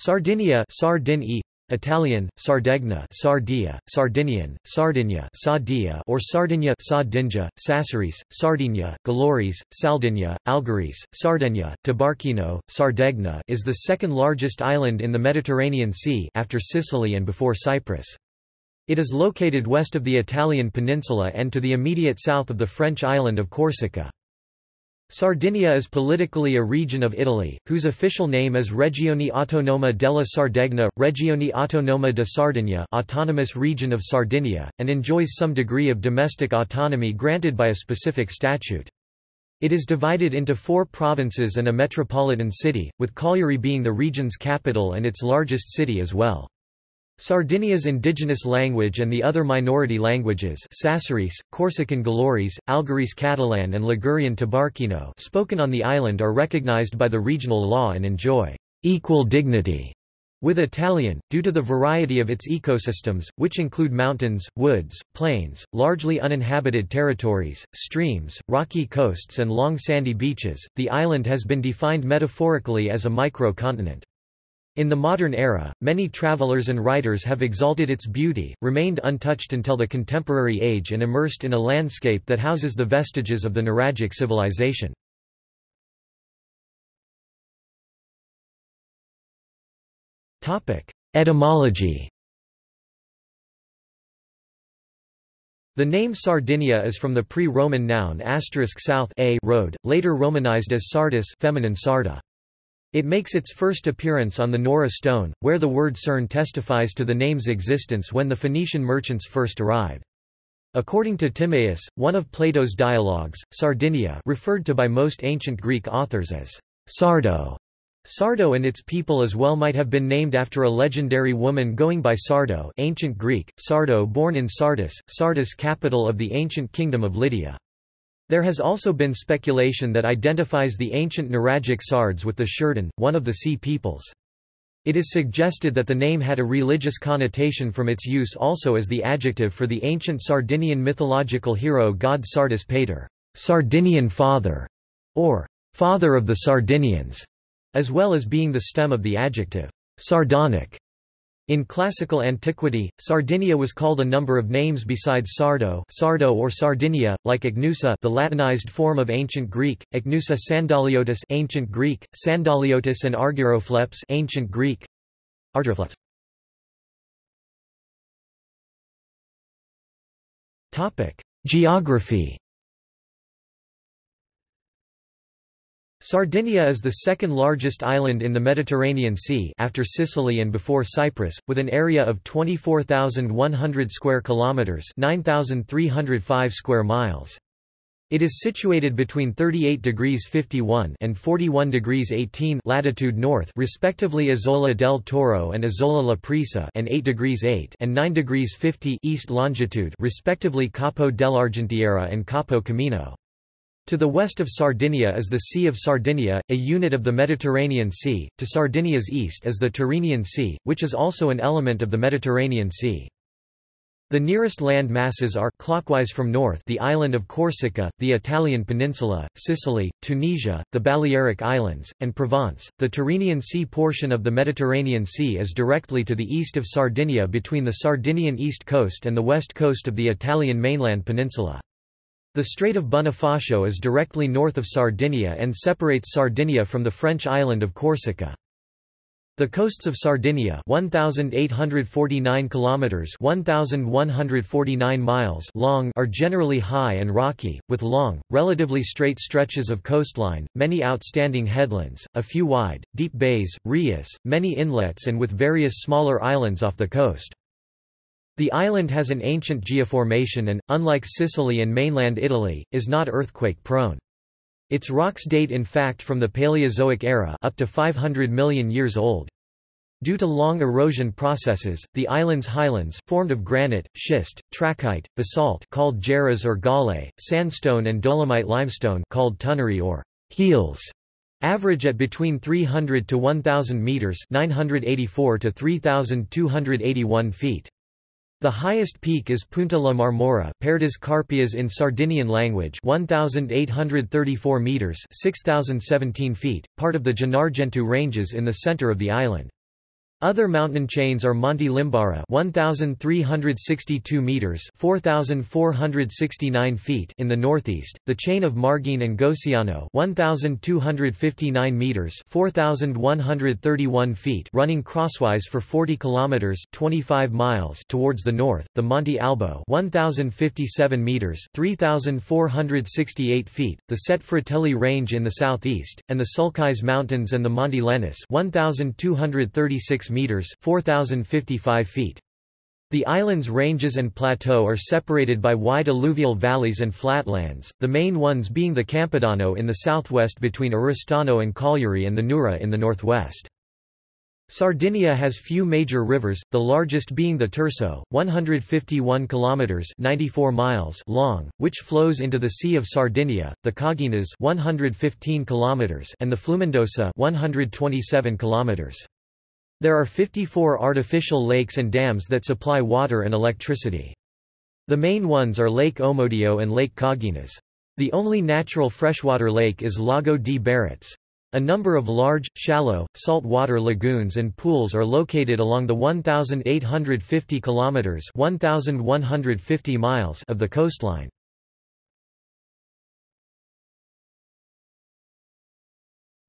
Sardinia Sardin Italian, Sardegna Sardia, Sardinian, Sardinia Sardia or Sardinia Sardinja, Sassarese, Sardinia, Gallurese, Saldinia, Algherese, Sardegna, Tabarchino, Sardegna is the second largest island in the Mediterranean Sea after Sicily and before Cyprus. It is located west of the Italian peninsula and to the immediate south of the French island of Corsica. Sardinia is politically a region of Italy, whose official name is Regione Autonoma della Sardegna, Regione Autonoma de Sardinia Autonomous Region of Sardinia, and enjoys some degree of domestic autonomy granted by a specific statute. It is divided into four provinces and a metropolitan city, with Cagliari being the region's capital and its largest city as well. Sardinia's indigenous language and the other minority languages Sassarese, Corsican Gallurese, Algherese Catalan and Ligurian Tabarchino spoken on the island are recognized by the regional law and enjoy equal dignity with Italian, due to the variety of its ecosystems, which include mountains, woods, plains, largely uninhabited territories, streams, rocky coasts and long sandy beaches, the island has been defined metaphorically as a micro-continent. In the modern era, many travelers and writers have exalted its beauty, remained untouched until the contemporary age and immersed in a landscape that houses the vestiges of the Nuragic civilization. Etymology The name Sardinia is from the pre-Roman noun asterisk south a road, later Romanized as Sardis feminine sarda. It makes its first appearance on the Nora stone, where the word Cern testifies to the name's existence when the Phoenician merchants first arrived. According to Timaeus, one of Plato's dialogues, Sardinia referred to by most ancient Greek authors as Sardo. Sardo and its people as well might have been named after a legendary woman going by Sardo ancient Greek, Sardo born in Sardis, Sardis capital of the ancient kingdom of Lydia. There has also been speculation that identifies the ancient Nuragic Sards with the Sherden, one of the sea peoples. It is suggested that the name had a religious connotation from its use also as the adjective for the ancient Sardinian mythological hero god Sardus Pater, Sardinian father, or father of the Sardinians, as well as being the stem of the adjective sardonic. In classical antiquity, Sardinia was called a number of names besides Sardo, Sardo or Sardinia, like Agnusa, the Latinized form of ancient Greek, Agnusa Sandaliotis, ancient Greek, Sandaliotis and Argyrofleps, ancient Greek. Argyrofleps. Topic: Geography Sardinia is the second largest island in the Mediterranean Sea after Sicily and before Cyprus, with an area of 24,100 square kilometers, 9,305 square miles. It is situated between 38 degrees 51 and 41 degrees 18 latitude north, respectively Isola del Toro and Isola La Prisa, and 8 degrees 8 and 9 degrees 50 east longitude, respectively Capo dell'Argentiera and Capo Comino. To the west of Sardinia is the Sea of Sardinia, a unit of the Mediterranean Sea, to Sardinia's east is the Tyrrhenian Sea, which is also an element of the Mediterranean Sea. The nearest land masses are clockwise from north the island of Corsica, the Italian peninsula, Sicily, Tunisia, the Balearic Islands, and Provence. The Tyrrhenian Sea portion of the Mediterranean Sea is directly to the east of Sardinia between the Sardinian east coast and the west coast of the Italian mainland peninsula. The Strait of Bonifacio is directly north of Sardinia and separates Sardinia from the French island of Corsica. The coasts of Sardinia 1849 kilometers 1149 miles long are generally high and rocky with long relatively straight stretches of coastline, many outstanding headlands, a few wide, deep bays, rias, many inlets and with various smaller islands off the coast. The island has an ancient geoformation and, unlike Sicily and mainland Italy, is not earthquake-prone. Its rocks date in fact from the Paleozoic era up to 500 million years old. Due to long erosion processes, the island's highlands, formed of granite, schist, trachyte, basalt called gerras or galle, sandstone and dolomite limestone called tunneri or heels, average at between 300 to 1,000 meters 984 to 3,281 feet. The highest peak is Punta la Marmora Perdas Carpias in Sardinian language 1,834 metres 6,017 feet, part of the Gennargentu Ranges in the centre of the island. Other mountain chains are Monte Limbara 1362 meters 4469 feet in the northeast, the chain of Margine and Goceano 1259 meters 4131 feet running crosswise for 40 kilometers 25 miles towards the north, the Monte Albo 1057 meters 3468 feet, the Sette Fratelli range in the southeast, and the Sulcis Mountains and the Monte Linas 1236 meters 4055 feet. The island's ranges and plateau are separated by wide alluvial valleys and flatlands, the main ones being the Campidano in the southwest between Oristano and Cagliari and the Nurra in the northwest. Sardinia has few major rivers, the largest being the Tirso, 151 kilometers (94 miles) long, which flows into the Sea of Sardinia, the Coghinas, 115 kilometers, and the Flumendosa, 127 kilometers. There are 54 artificial lakes and dams that supply water and electricity. The main ones are Lake Omodeo and Lake Coghinas. The only natural freshwater lake is Lago di Baratz. A number of large, shallow, saltwater lagoons and pools are located along the 1,850 kilometers (1,150 miles) of the coastline.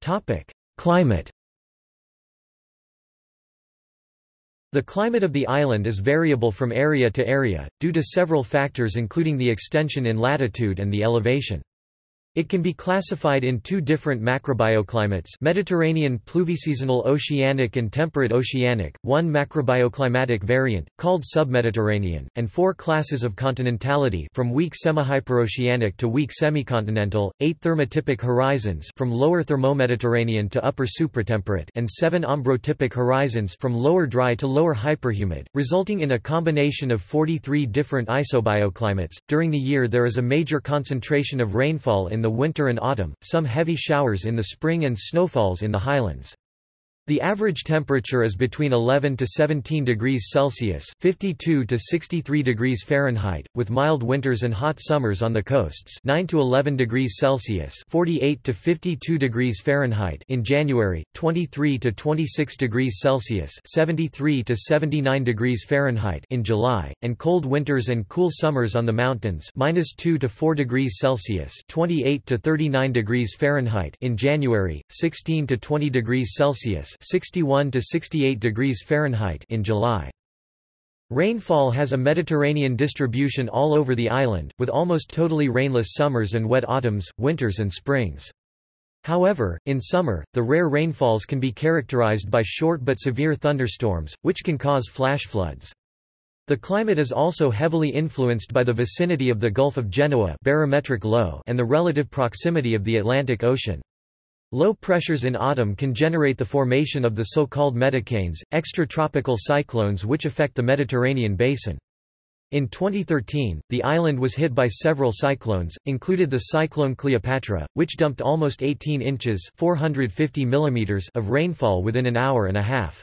Topic: Climate. The climate of the island is variable from area to area, due to several factors including the extension in latitude and the elevation. It can be classified in two different macrobioclimates Mediterranean pluviseasonal oceanic and temperate oceanic, one macrobioclimatic variant, called submediterranean, and four classes of continentality from weak semihyperoceanic to weak semicontinental, eight thermotypic horizons from lower thermomediterranean to upper supratemperate and seven ombrotypic horizons from lower dry to lower hyperhumid, resulting in a combination of 43 different isobioclimates. During the year there is a major concentration of rainfall in the winter and autumn, some heavy showers in the spring and snowfalls in the highlands. The average temperature is between 11 to 17 degrees Celsius (52 to 63 degrees Fahrenheit), with mild winters and hot summers on the coasts, 9 to 11 degrees Celsius (48 to 52 degrees Fahrenheit) in January, 23 to 26 degrees Celsius (73 to 79 degrees Fahrenheit) in July, and cold winters and cool summers on the mountains, -2 to 4 degrees Celsius (28 to 39 degrees Fahrenheit) in January, 16 to 20 degrees Celsius 61 to 68 degrees Fahrenheit in July. Rainfall has a Mediterranean distribution all over the island, with almost totally rainless summers and wet autumns, winters and springs. However, in summer, the rare rainfalls can be characterized by short but severe thunderstorms, which can cause flash floods. The climate is also heavily influenced by the vicinity of the Gulf of Genoa barometric low and the relative proximity of the Atlantic Ocean. Low pressures in autumn can generate the formation of the so-called medicanes, extratropical cyclones which affect the Mediterranean basin. In 2013, the island was hit by several cyclones, included the cyclone Cleopatra, which dumped almost 18 inches 450 millimeters of rainfall within an hour and a half.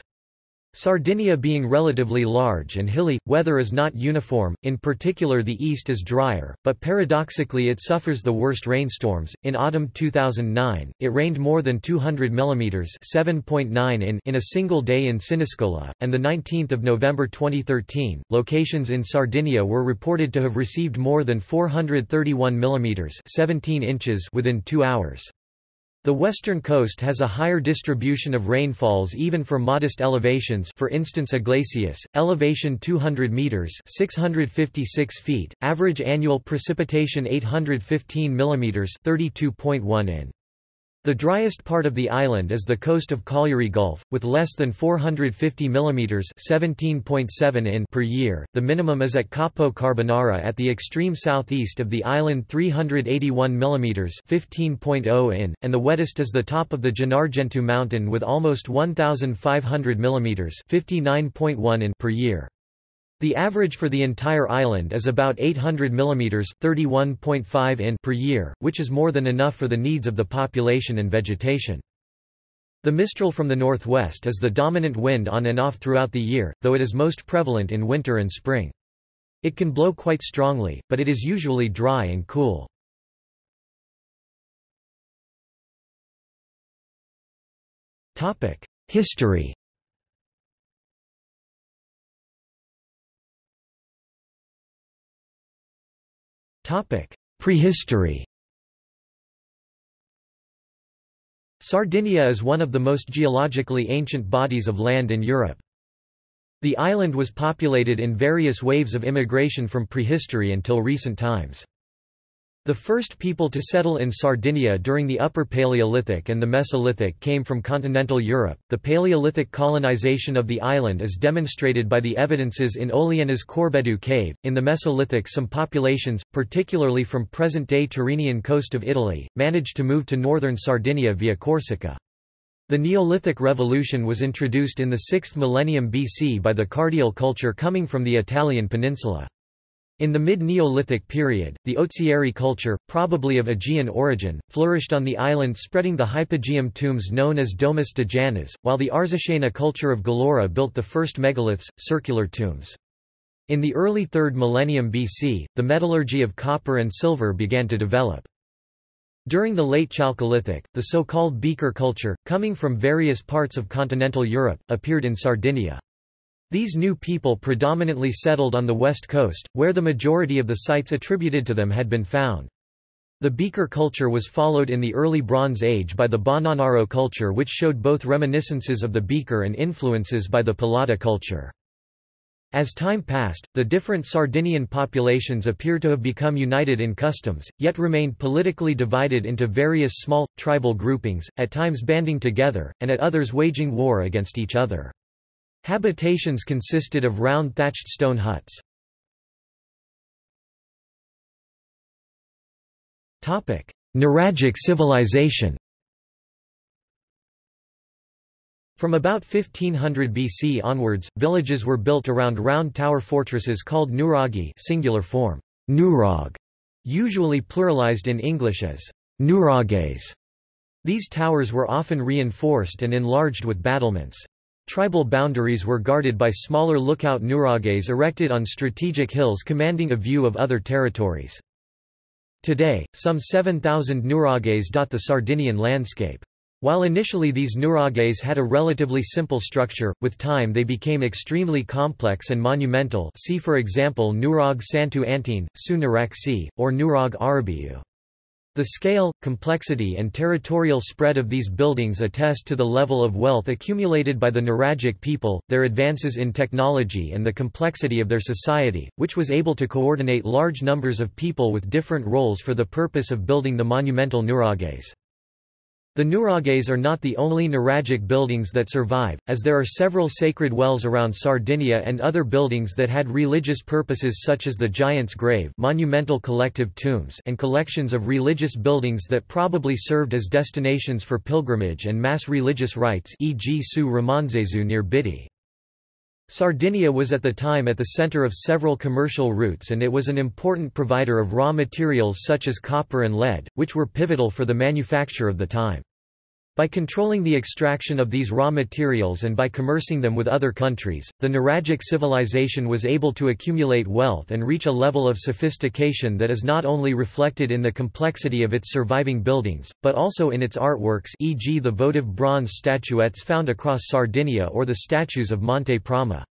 Sardinia being relatively large and hilly, weather is not uniform, in particular the east is drier, but paradoxically it suffers the worst rainstorms. In autumn 2009, it rained more than 200 mm 7.9 in in a single day in Siniscola, and the 19th of November 2013, locations in Sardinia were reported to have received more than 431 mm 17 inches within two hours. The western coast has a higher distribution of rainfalls even for modest elevations for instance Iglesias, elevation 200 metres 656 feet, average annual precipitation 815 mm 32.1 in. The driest part of the island is the coast of Cagliari Gulf, with less than 450 mm 17.7 in per year. The minimum is at Capo Carbonara at the extreme southeast of the island 381 mm 15.0 in, and the wettest is the top of the Gennargentu mountain with almost 1,500 mm 59.1 in per year. The average for the entire island is about 800 mm 31.5 in per year, which is more than enough for the needs of the population and vegetation. The mistral from the northwest is the dominant wind on and off throughout the year, though it is most prevalent in winter and spring. It can blow quite strongly, but it is usually dry and cool. History Prehistory Sardinia is one of the most geologically ancient bodies of land in Europe. The island was populated in various waves of immigration from prehistory until recent times. The first people to settle in Sardinia during the Upper Paleolithic and the Mesolithic came from continental Europe. The Paleolithic colonization of the island is demonstrated by the evidences in Oliena's Corbedu cave. In the Mesolithic, some populations, particularly from present day Tyrrhenian coast of Italy, managed to move to northern Sardinia via Corsica. The Neolithic Revolution was introduced in the 6th millennium BC by the Cardial culture coming from the Italian peninsula. In the mid-Neolithic period, the Ozieri culture, probably of Aegean origin, flourished on the island spreading the hypogeum tombs known as Domus de Janas, while the Arzachena culture of Gallura built the first megaliths, circular tombs. In the early 3rd millennium BC, the metallurgy of copper and silver began to develop. During the late Chalcolithic, the so-called beaker culture, coming from various parts of continental Europe, appeared in Sardinia. These new people predominantly settled on the west coast, where the majority of the sites attributed to them had been found. The beaker culture was followed in the early Bronze Age by the Bonanaro culture which showed both reminiscences of the beaker and influences by the Polada culture. As time passed, the different Sardinian populations appear to have become united in customs, yet remained politically divided into various small, tribal groupings, at times banding together, and at others waging war against each other. Habitations consisted of round thatched stone huts. Nuragic civilization From about 1500 BC onwards, villages were built around round tower fortresses called nuraghi singular form, nurag, usually pluralized in English as nurages. These towers were often reinforced and enlarged with battlements. Tribal boundaries were guarded by smaller lookout nurages erected on strategic hills commanding a view of other territories. Today, some 7,000 nurages dot the Sardinian landscape. While initially these nurages had a relatively simple structure, with time they became extremely complex and monumental see for example Nurag Santu Antine, Su Nuraxi, or Nurag Arrubiu. The scale, complexity and territorial spread of these buildings attest to the level of wealth accumulated by the Nuragic people, their advances in technology and the complexity of their society, which was able to coordinate large numbers of people with different roles for the purpose of building the monumental nurages. The nurages are not the only nuragic buildings that survive, as there are several sacred wells around Sardinia and other buildings that had religious purposes such as the Giant's Grave monumental collective tombs and collections of religious buildings that probably served as destinations for pilgrimage and mass religious rites e.g. Su Romanzesu near Bitti. Sardinia was at the time at the center of several commercial routes and it was an important provider of raw materials such as copper and lead, which were pivotal for the manufacture of the time. By controlling the extraction of these raw materials and by commercing them with other countries, the Nuragic civilization was able to accumulate wealth and reach a level of sophistication that is not only reflected in the complexity of its surviving buildings, but also in its artworks e.g. the votive bronze statuettes found across Sardinia or the statues of Monte Prama.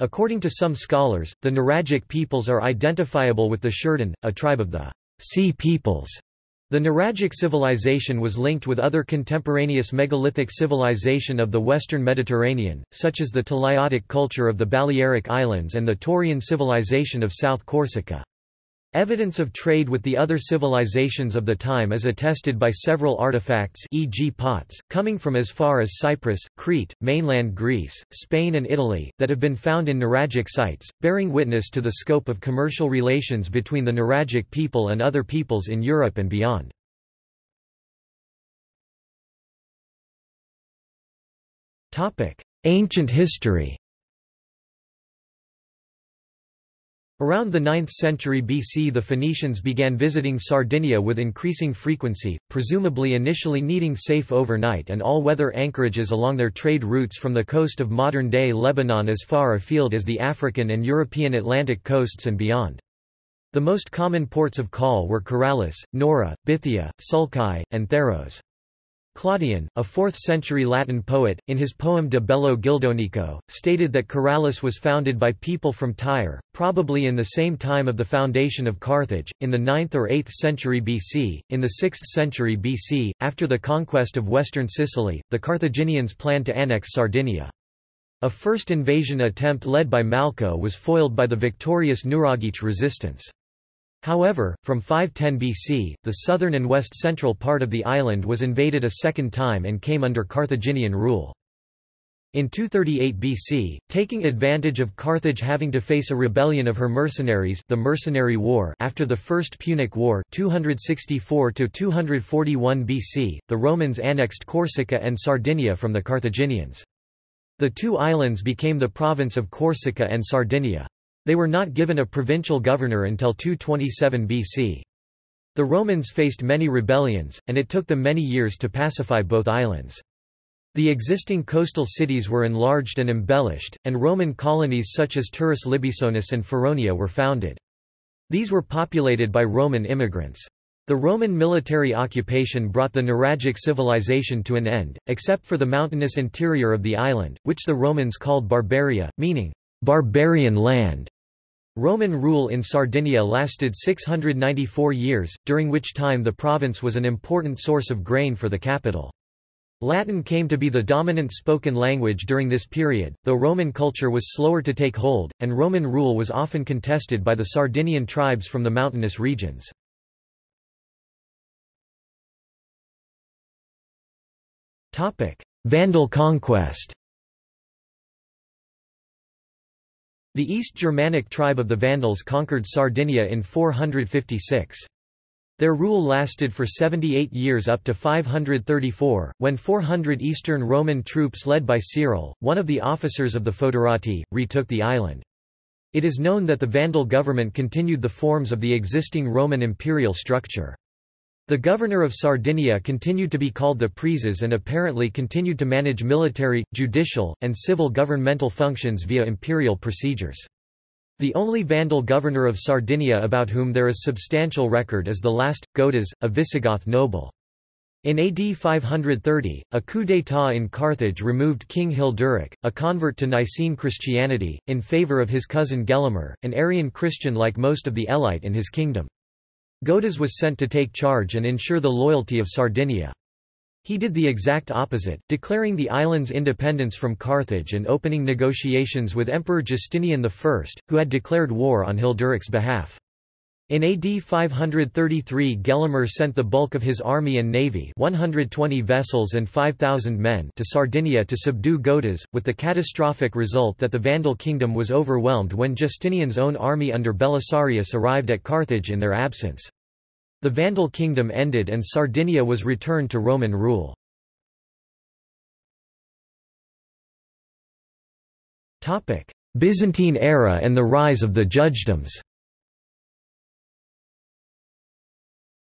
According to some scholars, the Nuragic peoples are identifiable with the Sherden, a tribe of the sea peoples the Nuragic civilization was linked with other contemporaneous megalithic civilization of the western Mediterranean, such as the Talaiotic culture of the Balearic Islands and the Torrean civilization of South Corsica. Evidence of trade with the other civilizations of the time is attested by several artifacts e.g. pots, coming from as far as Cyprus, Crete, mainland Greece, Spain and Italy, that have been found in Nuragic sites, bearing witness to the scope of commercial relations between the Nuragic people and other peoples in Europe and beyond. Ancient history Around the 9th century BC the Phoenicians began visiting Sardinia with increasing frequency, presumably initially needing safe overnight and all-weather anchorages along their trade routes from the coast of modern-day Lebanon as far afield as the African and European Atlantic coasts and beyond. The most common ports of call were Caralis, Nora, Bithia, Sulci, and Tharros. Claudian, a 4th-century Latin poet, in his poem De Bello Gildonico, stated that Caralis was founded by people from Tyre, probably in the same time of the foundation of Carthage, in the 9th or 8th century BC. In the 6th century BC, after the conquest of western Sicily, the Carthaginians planned to annex Sardinia. A first invasion attempt led by Malco was foiled by the victorious Nuragic resistance. However, from 510 BC, the southern and west-central part of the island was invaded a second time and came under Carthaginian rule. In 238 BC, taking advantage of Carthage having to face a rebellion of her mercenaries the Mercenary War after the First Punic War 264–241 BC, the Romans annexed Corsica and Sardinia from the Carthaginians. The two islands became the province of Corsica and Sardinia. They were not given a provincial governor until 227 BC. The Romans faced many rebellions, and it took them many years to pacify both islands. The existing coastal cities were enlarged and embellished, and Roman colonies such as Turris Libisonis and Feronia were founded. These were populated by Roman immigrants. The Roman military occupation brought the Nuragic civilization to an end, except for the mountainous interior of the island, which the Romans called Barbaria, meaning, barbarian land. Roman rule in Sardinia lasted 694 years, during which time the province was an important source of grain for the capital. Latin came to be the dominant spoken language during this period, though Roman culture was slower to take hold, and Roman rule was often contested by the Sardinian tribes from the mountainous regions. Vandal conquest The East Germanic tribe of the Vandals conquered Sardinia in 456. Their rule lasted for 78 years up to 534, when 400 Eastern Roman troops led by Cyril, one of the officers of the Foederati, retook the island. It is known that the Vandal government continued the forms of the existing Roman imperial structure. The governor of Sardinia continued to be called the Praeses and apparently continued to manage military, judicial, and civil governmental functions via imperial procedures. The only Vandal governor of Sardinia about whom there is substantial record is the last, Godas, a Visigoth noble. In AD 530, a coup d'état in Carthage removed King Hilderic, a convert to Nicene Christianity, in favour of his cousin Gelimer, an Arian Christian like most of the elite in his kingdom. Godas was sent to take charge and ensure the loyalty of Sardinia. He did the exact opposite, declaring the island's independence from Carthage and opening negotiations with Emperor Justinian I, who had declared war on Hilderic's behalf. In AD 533 Gelimer sent the bulk of his army and navy 120 vessels and 5,000 men to Sardinia to subdue Godas, with the catastrophic result that the Vandal kingdom was overwhelmed when Justinian's own army under Belisarius arrived at Carthage in their absence. The Vandal kingdom ended and Sardinia was returned to Roman rule. Byzantine era and the rise of the judgedoms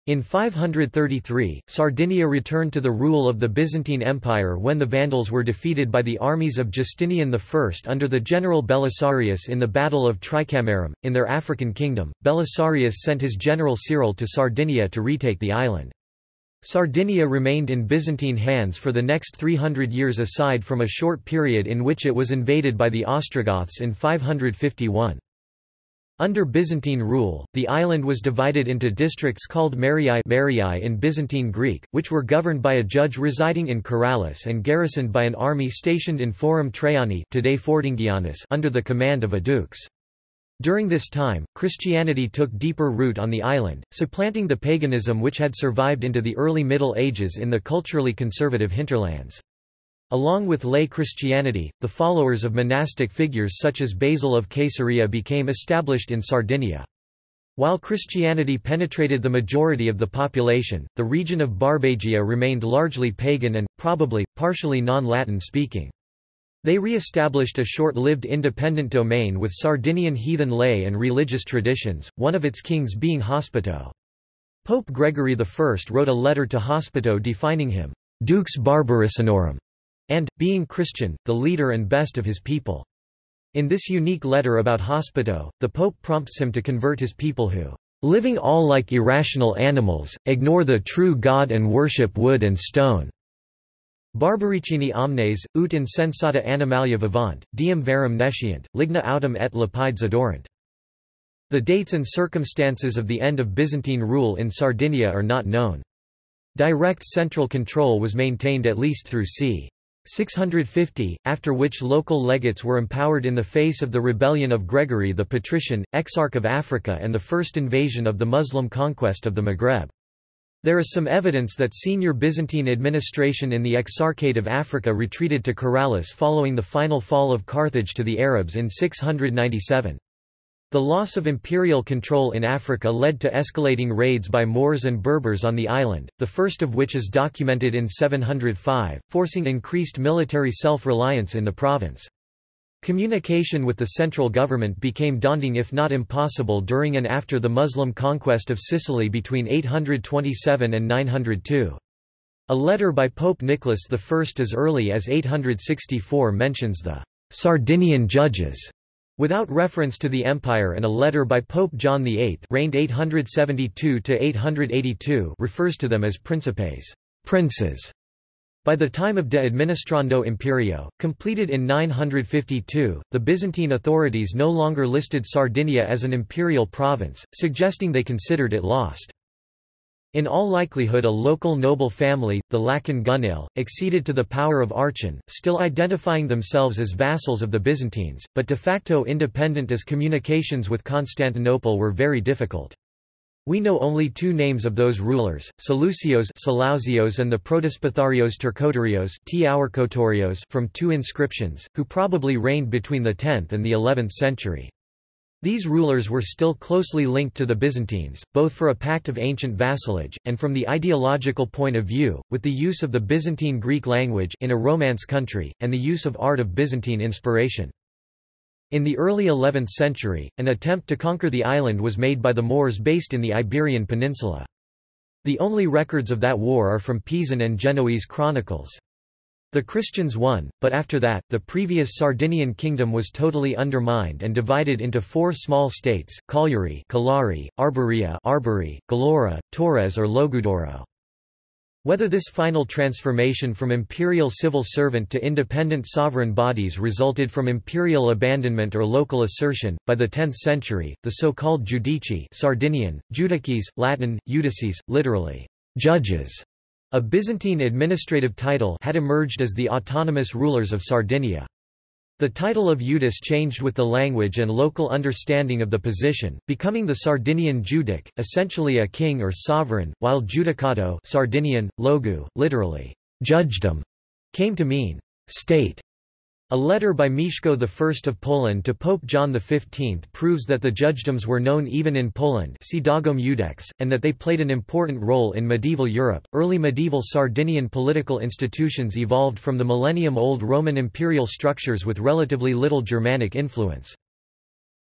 In 533, Sardinia returned to the rule of the Byzantine Empire when the Vandals were defeated by the armies of Justinian I under the general Belisarius in the Battle of Tricamarum. In their African kingdom, Belisarius sent his general Cyril to Sardinia to retake the island. Sardinia remained in Byzantine hands for the next 300 years aside from a short period in which it was invaded by the Ostrogoths in 551. Under Byzantine rule, the island was divided into districts called Mariae, Mariae in Byzantine Greek, which were governed by a judge residing in Caralis and garrisoned by an army stationed in Forum Traiani today under the command of a dux. During this time, Christianity took deeper root on the island, supplanting the paganism which had survived into the early Middle Ages in the culturally conservative hinterlands. Along with lay Christianity, the followers of monastic figures such as Basil of Caesarea became established in Sardinia. While Christianity penetrated the majority of the population, the region of Barbagia remained largely pagan and, probably, partially non-Latin speaking. They re-established a short-lived independent domain with Sardinian heathen lay and religious traditions, one of its kings being Hospito. Pope Gregory I wrote a letter to Hospito defining him, Dux Barbarissanorum, and, being Christian, the leader and best of his people. In this unique letter about Hospito, the Pope prompts him to convert his people who, living all like irrational animals, ignore the true God and worship wood and stone. Barbaricini omnes, ut insensata animalia vivant, diem verum nescient, ligna autem et lapides adorant. The dates and circumstances of the end of Byzantine rule in Sardinia are not known. Direct central control was maintained at least through c. 650, after which local legates were empowered in the face of the rebellion of Gregory the Patrician, Exarch of Africa and the first invasion of the Muslim conquest of the Maghreb. There is some evidence that senior Byzantine administration in the Exarchate of Africa retreated to Caralis following the final fall of Carthage to the Arabs in 697. The loss of imperial control in Africa led to escalating raids by Moors and Berbers on the island, the first of which is documented in 705, forcing increased military self-reliance in the province. Communication with the central government became daunting if not impossible during and after the Muslim conquest of Sicily between 827 and 902. A letter by Pope Nicholas I as early as 864 mentions the Sardinian judges Without reference to the empire and a letter by Pope John VIII reigned 872 refers to them as principes princes". By the time of De Administrando Imperio, completed in 952, the Byzantine authorities no longer listed Sardinia as an imperial province, suggesting they considered it lost. In all likelihood a local noble family, the Lacon-Gunale, acceded to the power of Archon, still identifying themselves as vassals of the Byzantines, but de facto independent as communications with Constantinople were very difficult. We know only two names of those rulers, Seleucios Seleucios and the Protospatharios Turcoterios from two inscriptions, who probably reigned between the 10th and the 11th century. These rulers were still closely linked to the Byzantines, both for a pact of ancient vassalage, and from the ideological point of view, with the use of the Byzantine Greek language in a Romance country, and the use of art of Byzantine inspiration. In the early 11th century, an attempt to conquer the island was made by the Moors based in the Iberian Peninsula. The only records of that war are from Pisan and Genoese chronicles. The Christians won, but after that, the previous Sardinian kingdom was totally undermined and divided into four small states, Cagliari Calari, Arborea Arbori, Gallura, Torres or Logudoro. Whether this final transformation from imperial civil servant to independent sovereign bodies resulted from imperial abandonment or local assertion, by the 10th century, the so-called judici Sardinian, judices, Latin, judices, literally, judges, a Byzantine administrative title had emerged as the autonomous rulers of Sardinia. The title of Iudice changed with the language and local understanding of the position, becoming the Sardinian judic, essentially a king or sovereign, while judicato Sardinian, logu, literally, judgedom, came to mean state. A letter by Mieszko I of Poland to Pope John XV proves that the judgedoms were known even in Poland and that they played an important role in medieval Europe. Early medieval Sardinian political institutions evolved from the millennium-old Roman imperial structures with relatively little Germanic influence.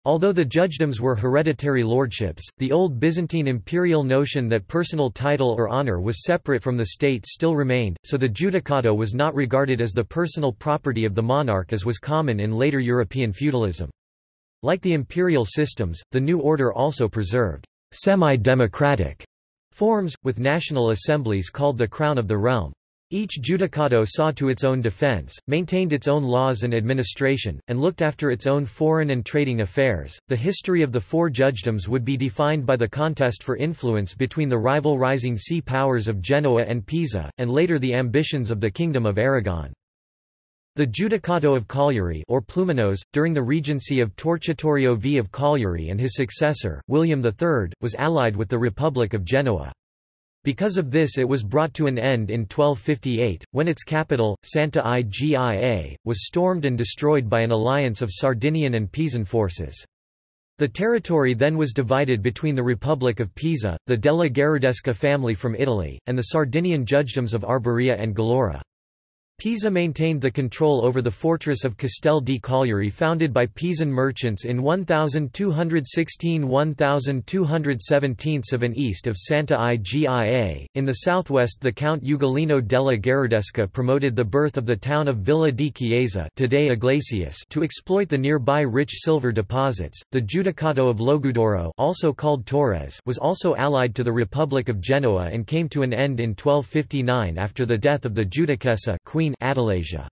Although the judgedoms were hereditary lordships, the old Byzantine imperial notion that personal title or honor was separate from the state still remained, so the judicato was not regarded as the personal property of the monarch as was common in later European feudalism. Like the imperial systems, the new order also preserved semi-democratic forms, with national assemblies called the Crown of the Realm. Each judicato saw to its own defense, maintained its own laws and administration, and looked after its own foreign and trading affairs. The history of the four judgedoms would be defined by the contest for influence between the rival rising sea powers of Genoa and Pisa, and later the ambitions of the Kingdom of Aragon. The Judicato of Cagliari or Pluminos, during the regency of Torchitorio V of Cagliari and his successor, William III, was allied with the Republic of Genoa. Because of this it was brought to an end in 1258, when its capital, Santa Igia, was stormed and destroyed by an alliance of Sardinian and Pisan forces. The territory then was divided between the Republic of Pisa, the Della Gherardesca family from Italy, and the Sardinian judgedoms of Arborea and Gallura. Pisa maintained the control over the fortress of Castel di Cagliari founded by Pisan merchants in 1216–1217 of an east of Santa Igia. In the southwest the Count Ugolino della Gherardesca promoted the birth of the town of Villa di Chiesa today Iglesias to exploit the nearby rich silver deposits. The Giudicato of Logudoro also called Torres was also allied to the Republic of Genoa and came to an end in 1259 after the death of the Giudicessa Queen Adelasia.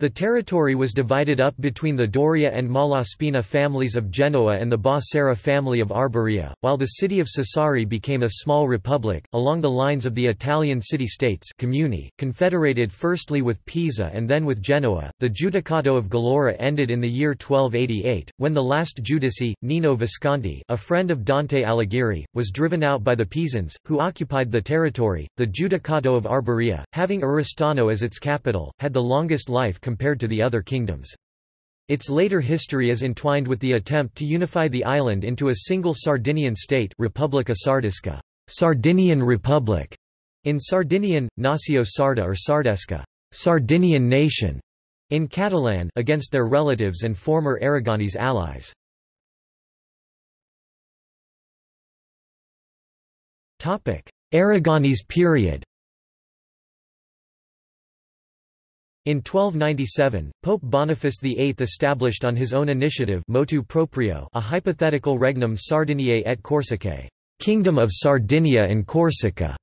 The territory was divided up between the Doria and Malaspina families of Genoa and the Ba family of Arborea, while the city of Sassari became a small republic, along the lines of the Italian city-states confederated firstly with Pisa and then with Genoa. The Giudicato of Gallura ended in the year 1288, when the last judice, Nino Visconti a friend of Dante Alighieri, was driven out by the Pisans, who occupied the territory. The Giudicato of Arborea, having Oristano as its capital, had the longest life compared to the other kingdoms. Its later history is entwined with the attempt to unify the island into a single Sardinian state Republica Sardisca. Sardinian Republic", in Sardinian, Nacio Sarda or Sardesca. Sardinian nation", in Catalan against their relatives and former Aragonese allies. Aragonese period In 1297, Pope Boniface VIII established on his own initiative motu proprio a hypothetical regnum Sardiniae et Corsicae Kingdom of Sardinia and Corsica",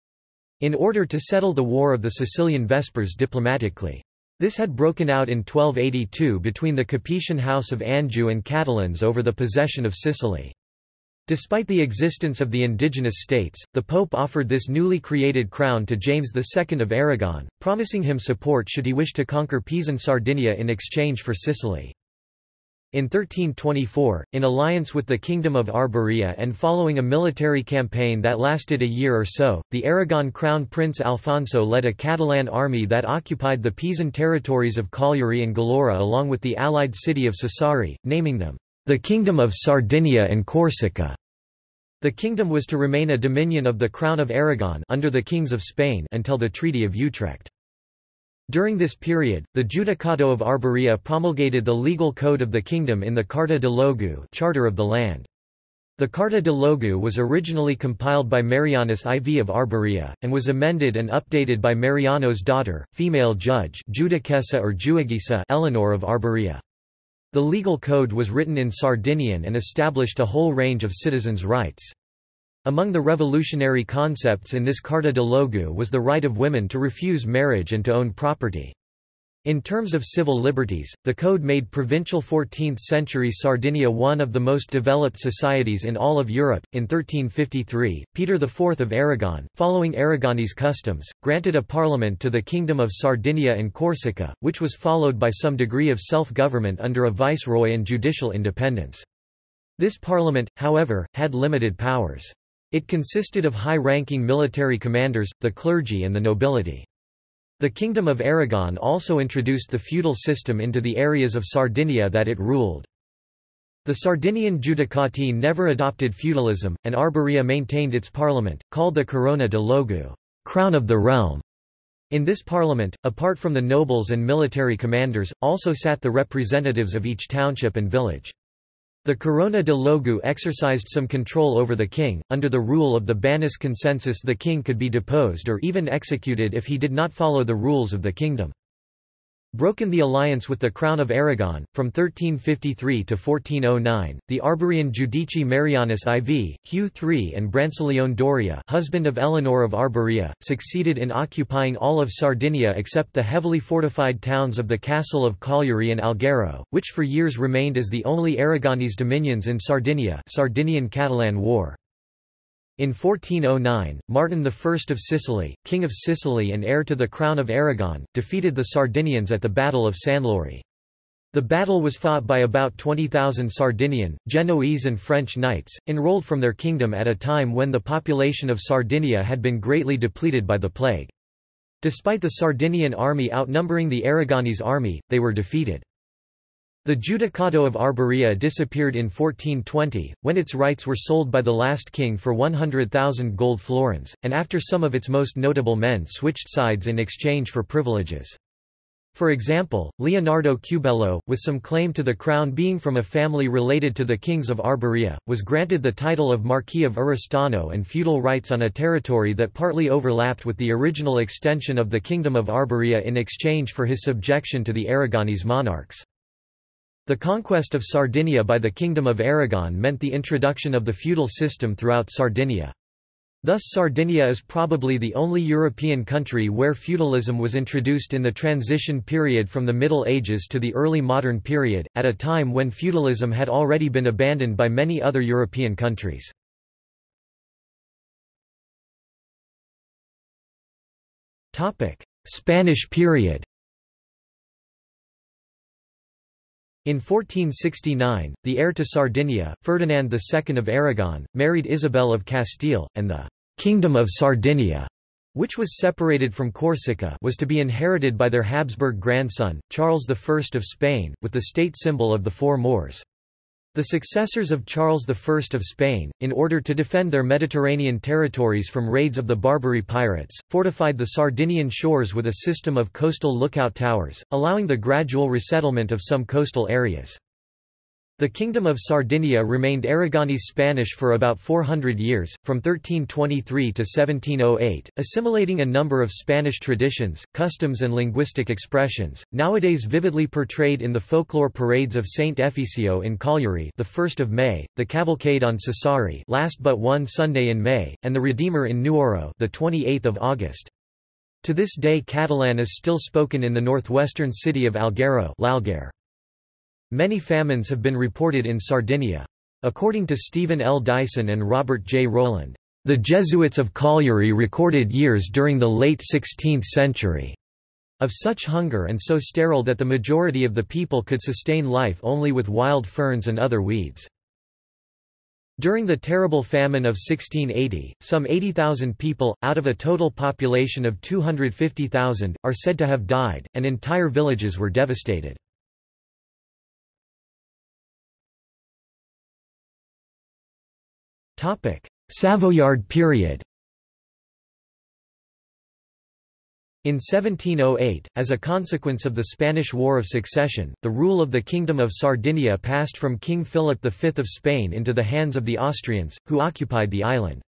in order to settle the War of the Sicilian Vespers diplomatically. This had broken out in 1282 between the Capetian House of Anjou and Catalans over the possession of Sicily. Despite the existence of the indigenous states, the Pope offered this newly created crown to James II of Aragon, promising him support should he wish to conquer Pisan Sardinia in exchange for Sicily. In 1324, in alliance with the Kingdom of Arborea and following a military campaign that lasted a year or so, the Aragon Crown Prince Alfonso led a Catalan army that occupied the Pisan territories of Cagliari and Gallura along with the allied city of Sassari, naming them the Kingdom of Sardinia and Corsica. The kingdom was to remain a dominion of the Crown of Aragon under the kings of Spain until the Treaty of Utrecht. During this period, the Judicato of Arborea promulgated the legal code of the kingdom in the Carta de Logu Charter of the Land. The Carta de Logu was originally compiled by Marianus IV of Arborea, and was amended and updated by Mariano's daughter, female judge Judicessa or Juagisa Eleanor of Arborea. The legal code was written in Sardinian and established a whole range of citizens' rights. Among the revolutionary concepts in this Carta de Logu was the right of women to refuse marriage and to own property. In terms of civil liberties, the code made provincial 14th-century Sardinia one of the most developed societies in all of Europe. In 1353, Peter IV of Aragon, following Aragonese customs, granted a parliament to the Kingdom of Sardinia and Corsica, which was followed by some degree of self-government under a viceroy and judicial independence. This parliament, however, had limited powers. It consisted of high-ranking military commanders, the clergy and the nobility. The Kingdom of Aragon also introduced the feudal system into the areas of Sardinia that it ruled. The Sardinian Judicati never adopted feudalism, and Arborea maintained its parliament, called the Corona de Logu crown of the realm". In this parliament, apart from the nobles and military commanders, also sat the representatives of each township and village. The Corona de Logu exercised some control over the king. Under the rule of the Bannus consensus, the king could be deposed or even executed if he did not follow the rules of the kingdom broken the alliance with the Crown of Aragon. From 1353 to 1409, the Arborean Judici Marianus IV, Hugh III and Brancaleone Doria husband of Eleanor of Arborea, succeeded in occupying all of Sardinia except the heavily fortified towns of the Castle of Cagliari and Alghero, which for years remained as the only Aragonese dominions in Sardinia Sardinian Catalan War. In 1409, Martin I of Sicily, King of Sicily and heir to the crown of Aragon, defeated the Sardinians at the Battle of Sanluri. The battle was fought by about 20,000 Sardinian, Genoese and French knights, enrolled from their kingdom at a time when the population of Sardinia had been greatly depleted by the plague. Despite the Sardinian army outnumbering the Aragonese army, they were defeated. The Judicato of Arborea disappeared in 1420, when its rights were sold by the last king for 100,000 gold florins, and after some of its most notable men switched sides in exchange for privileges. For example, Leonardo Cubello, with some claim to the crown being from a family related to the kings of Arborea, was granted the title of Marquis of Oristano and feudal rights on a territory that partly overlapped with the original extension of the Kingdom of Arborea in exchange for his subjection to the Aragonese monarchs. The conquest of Sardinia by the Kingdom of Aragon meant the introduction of the feudal system throughout Sardinia. Thus Sardinia is probably the only European country where feudalism was introduced in the transition period from the Middle Ages to the early modern period, at a time when feudalism had already been abandoned by many other European countries. Spanish period In 1469, the heir to Sardinia, Ferdinand II of Aragon, married Isabel of Castile, and the Kingdom of Sardinia, which was separated from Corsica was to be inherited by their Habsburg grandson, Charles I of Spain, with the state symbol of the four Moors. The successors of Charles I of Spain, in order to defend their Mediterranean territories from raids of the Barbary pirates, fortified the Sardinian shores with a system of coastal lookout towers, allowing the gradual resettlement of some coastal areas. The Kingdom of Sardinia remained Aragonese Spanish for about 400 years, from 1323 to 1708, assimilating a number of Spanish traditions, customs and linguistic expressions, nowadays vividly portrayed in the folklore parades of Saint Efisio in Cagliari the 1st of May, the Cavalcade on Sassari last but one Sunday in May, and the Redeemer in Nuoro the 28th of August. To this day Catalan is still spoken in the northwestern city of Alghero L'Alguer. Many famines have been reported in Sardinia. According to Stephen L. Dyson and Robert J. Rowland, the Jesuits of Cagliari recorded years during the late 16th century of such hunger and so sterile that the majority of the people could sustain life only with wild ferns and other weeds. During the terrible famine of 1680, some 80,000 people, out of a total population of 250,000, are said to have died, and entire villages were devastated. Savoyard period In 1708, as a consequence of the Spanish War of Succession, the rule of the Kingdom of Sardinia passed from King Philip V of Spain into the hands of the Austrians, who occupied the island.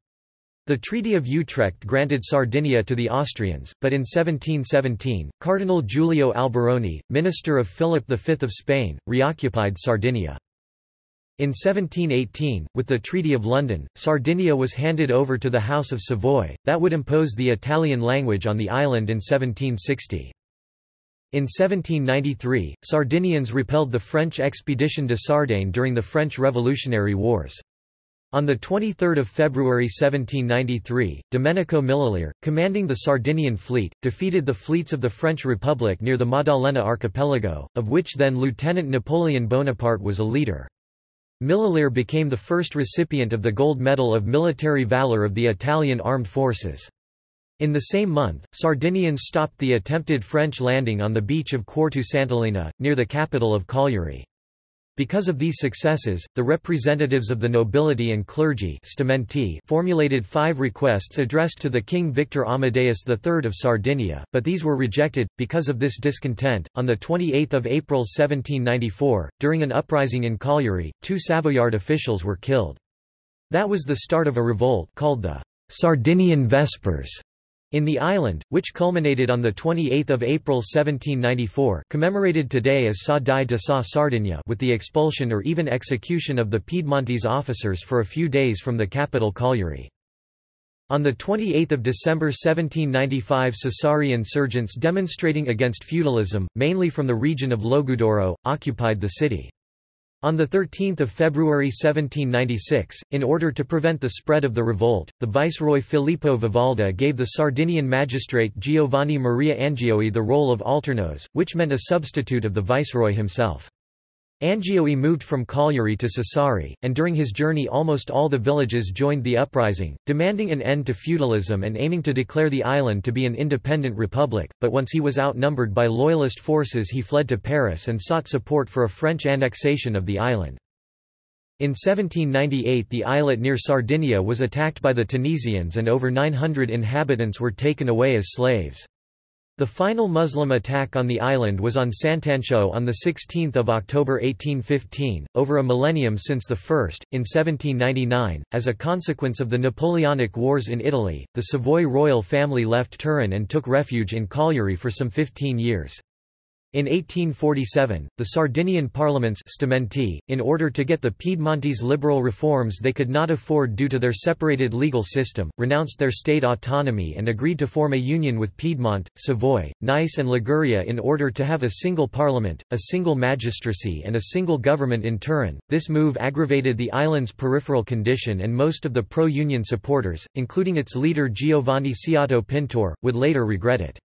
The Treaty of Utrecht granted Sardinia to the Austrians, but in 1717, Cardinal Giulio Alberoni, minister of Philip V of Spain, reoccupied Sardinia. In 1718, with the Treaty of London, Sardinia was handed over to the House of Savoy, that would impose the Italian language on the island in 1760. In 1793, Sardinians repelled the French expedition de Sardaigne during the French Revolutionary Wars. On 23 February 1793, Domenico Millelire, commanding the Sardinian fleet, defeated the fleets of the French Republic near the Maddalena archipelago, of which then Lieutenant Napoleon Bonaparte was a leader. Millelire became the first recipient of the Gold Medal of Military Valor of the Italian Armed Forces. In the same month, Sardinians stopped the attempted French landing on the beach of Quartu Sant'Elena, near the capital of Cagliari. Because of these successes, the representatives of the nobility and clergy formulated five requests addressed to the King Victor Amadeus III of Sardinia, but these were rejected. Because of this discontent, on 28 April 1794, during an uprising in Cagliari, two Savoyard officials were killed. That was the start of a revolt called the Sardinian Vespers in the island, which culminated on 28 April 1794 commemorated today as Sa die de Sa Sardigna with the expulsion or even execution of the Piedmontese officers for a few days from the capital Cagliari. On 28 December 1795 Sassari insurgents demonstrating against feudalism, mainly from the region of Logudoro, occupied the city. On 13 February 1796, in order to prevent the spread of the revolt, the viceroy Filippo Vivalda gave the Sardinian magistrate Giovanni Maria Angioi the role of alternos, which meant a substitute of the viceroy himself. Angioi moved from Cagliari to Sassari, and during his journey almost all the villages joined the uprising, demanding an end to feudalism and aiming to declare the island to be an independent republic, but once he was outnumbered by loyalist forces he fled to Paris and sought support for a French annexation of the island. In 1798 the islet near Sardinia was attacked by the Tunisians and over 900 inhabitants were taken away as slaves. The final Muslim attack on the island was on Sant'Antioco on 16 October 1815, over a millennium since the first, in 1799. As a consequence of the Napoleonic Wars in Italy, the Savoy royal family left Turin and took refuge in Cagliari for some 15 years. In 1847, the Sardinian parliaments stamenti, in order to get the Piedmontese liberal reforms they could not afford due to their separated legal system, renounced their state autonomy and agreed to form a union with Piedmont, Savoy, Nice and Liguria in order to have a single parliament, a single magistracy and a single government in Turin. This move aggravated the island's peripheral condition and most of the pro-union supporters, including its leader Giovanni Siotto Pintor, would later regret it.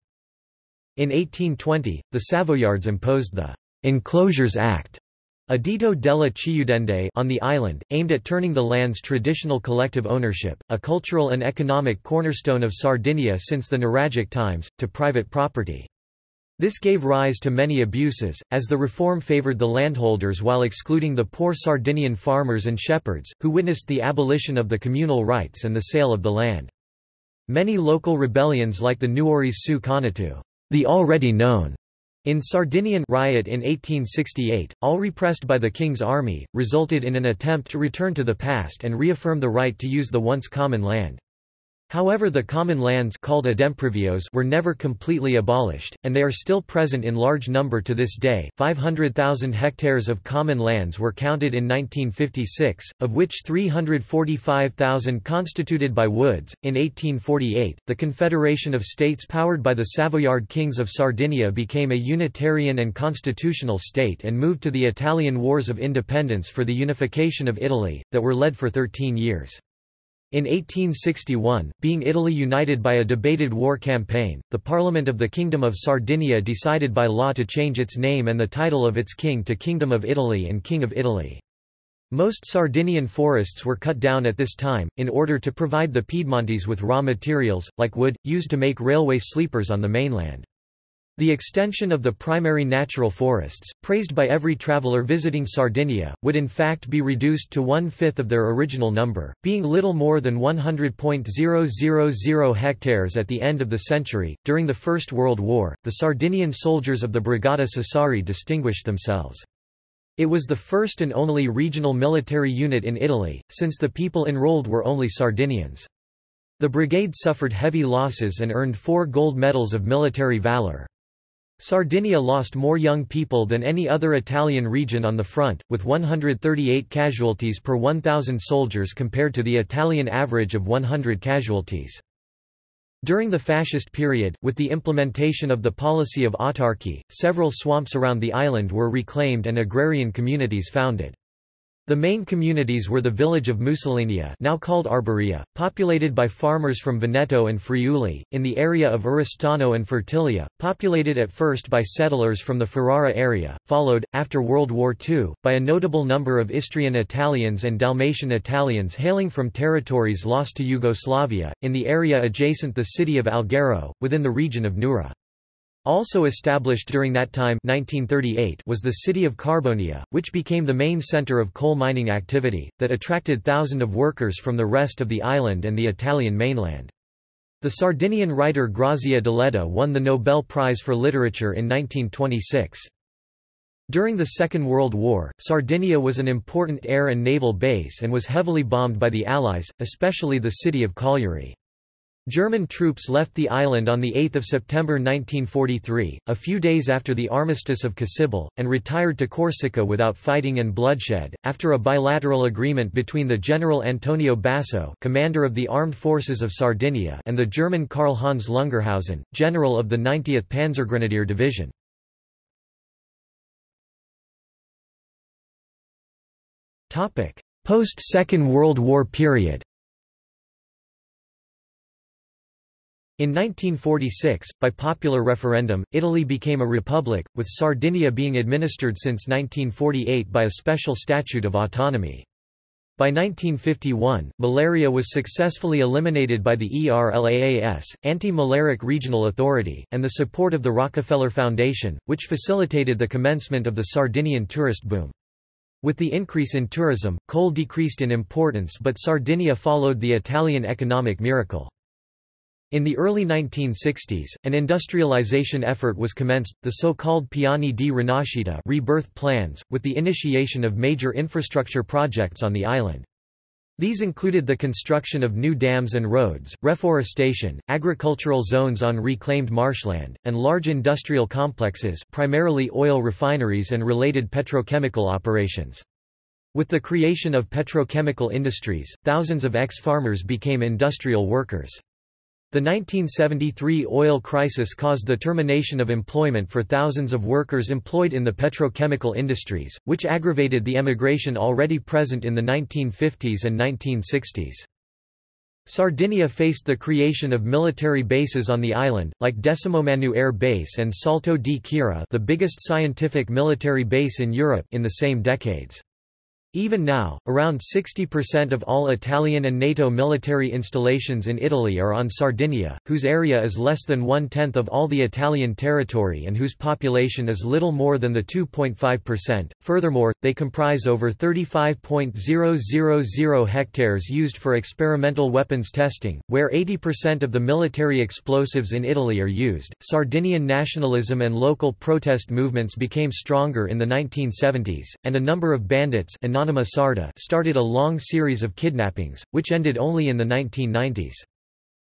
In 1820, the Savoyards imposed the Enclosures Act Editto della Chiudende on the island, aimed at turning the land's traditional collective ownership, a cultural and economic cornerstone of Sardinia since the Nuragic times, to private property. This gave rise to many abuses, as the reform favored the landholders while excluding the poor Sardinian farmers and shepherds, who witnessed the abolition of the communal rights and the sale of the land. Many local rebellions like the Nuorese su Connottu the already known in Sardinian riot in 1868, all repressed by the King's army, resulted in an attempt to return to the past and reaffirm the right to use the once common land. However the common lands called ademprivios were never completely abolished, and they are still present in large number to this day 500,000 hectares of common lands were counted in 1956, of which 345,000 constituted by woods. In 1848, the Confederation of States powered by the Savoyard kings of Sardinia became a unitarian and constitutional state and moved to the Italian Wars of Independence for the unification of Italy, that were led for 13 years. In 1861, being Italy united by a debated war campaign, the Parliament of the Kingdom of Sardinia decided by law to change its name and the title of its king to Kingdom of Italy and King of Italy. Most Sardinian forests were cut down at this time, in order to provide the Piedmontese with raw materials, like wood, used to make railway sleepers on the mainland. The extension of the primary natural forests, praised by every traveller visiting Sardinia, would in fact be reduced to one-fifth of their original number, being little more than 100.000 hectares at the end of the century. During the First World War, the Sardinian soldiers of the Brigata Sassari distinguished themselves. It was the first and only regional military unit in Italy, since the people enrolled were only Sardinians. The brigade suffered heavy losses and earned four gold medals of military valor. Sardinia lost more young people than any other Italian region on the front, with 138 casualties per 1,000 soldiers compared to the Italian average of 100 casualties. During the fascist period, with the implementation of the policy of autarky, several swamps around the island were reclaimed and agrarian communities founded. The main communities were the village of Mussolinia now called Arborea, populated by farmers from Veneto and Friuli, in the area of Oristano and Fertilia, populated at first by settlers from the Ferrara area, followed, after World War II, by a notable number of Istrian Italians and Dalmatian Italians hailing from territories lost to Yugoslavia, in the area adjacent the city of Alghero, within the region of Nurra. Also established during that time 1938 was the city of Carbonia, which became the main center of coal mining activity, that attracted thousands of workers from the rest of the island and the Italian mainland. The Sardinian writer Grazia Deledda won the Nobel Prize for Literature in 1926. During the Second World War, Sardinia was an important air and naval base and was heavily bombed by the Allies, especially the city of Cagliari. German troops left the island on 8 September 1943, a few days after the Armistice of Cassibile, and retired to Corsica without fighting and bloodshed, after a bilateral agreement between the General Antonio Basso commander of the Armed Forces of Sardinia and the German Karl Hans Lungerhausen, general of the 90th Panzergrenadier Division. Post-Second World War period In 1946, by popular referendum, Italy became a republic, with Sardinia being administered since 1948 by a special statute of autonomy. By 1951, malaria was successfully eliminated by the ERLAAS, Anti-Malaric Regional Authority, and the support of the Rockefeller Foundation, which facilitated the commencement of the Sardinian tourist boom. With the increase in tourism, coal decreased in importance but Sardinia followed the Italian economic miracle. In the early 1960s, an industrialization effort was commenced, the so-called Piani di Rinascita rebirth plans, with the initiation of major infrastructure projects on the island. These included the construction of new dams and roads, reforestation, agricultural zones on reclaimed marshland, and large industrial complexes primarily oil refineries and related petrochemical operations. With the creation of petrochemical industries, thousands of ex-farmers became industrial workers. The 1973 oil crisis caused the termination of employment for thousands of workers employed in the petrochemical industries, which aggravated the emigration already present in the 1950s and 1960s. Sardinia faced the creation of military bases on the island, like Decimomannu Air Base and Salto di Quirra the biggest scientific military base in Europe in the same decades. Even now, around 60% of all Italian and NATO military installations in Italy are on Sardinia, whose area is less than one-tenth of all the Italian territory and whose population is little more than the 2.5%. Furthermore, they comprise over 35.000 hectares used for experimental weapons testing, where 80% of the military explosives in Italy are used. Sardinian nationalism and local protest movements became stronger in the 1970s, and a number of bandits Anonima Sarda started a long series of kidnappings, which ended only in the 1990s.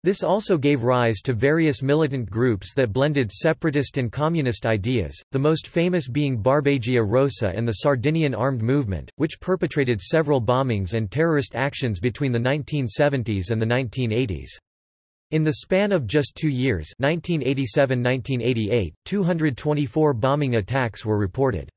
This also gave rise to various militant groups that blended separatist and communist ideas, the most famous being Barbagia Rossa and the Sardinian Armed Movement, which perpetrated several bombings and terrorist actions between the 1970s and the 1980s. In the span of just two years 1987–1988, 224 bombing attacks were reported.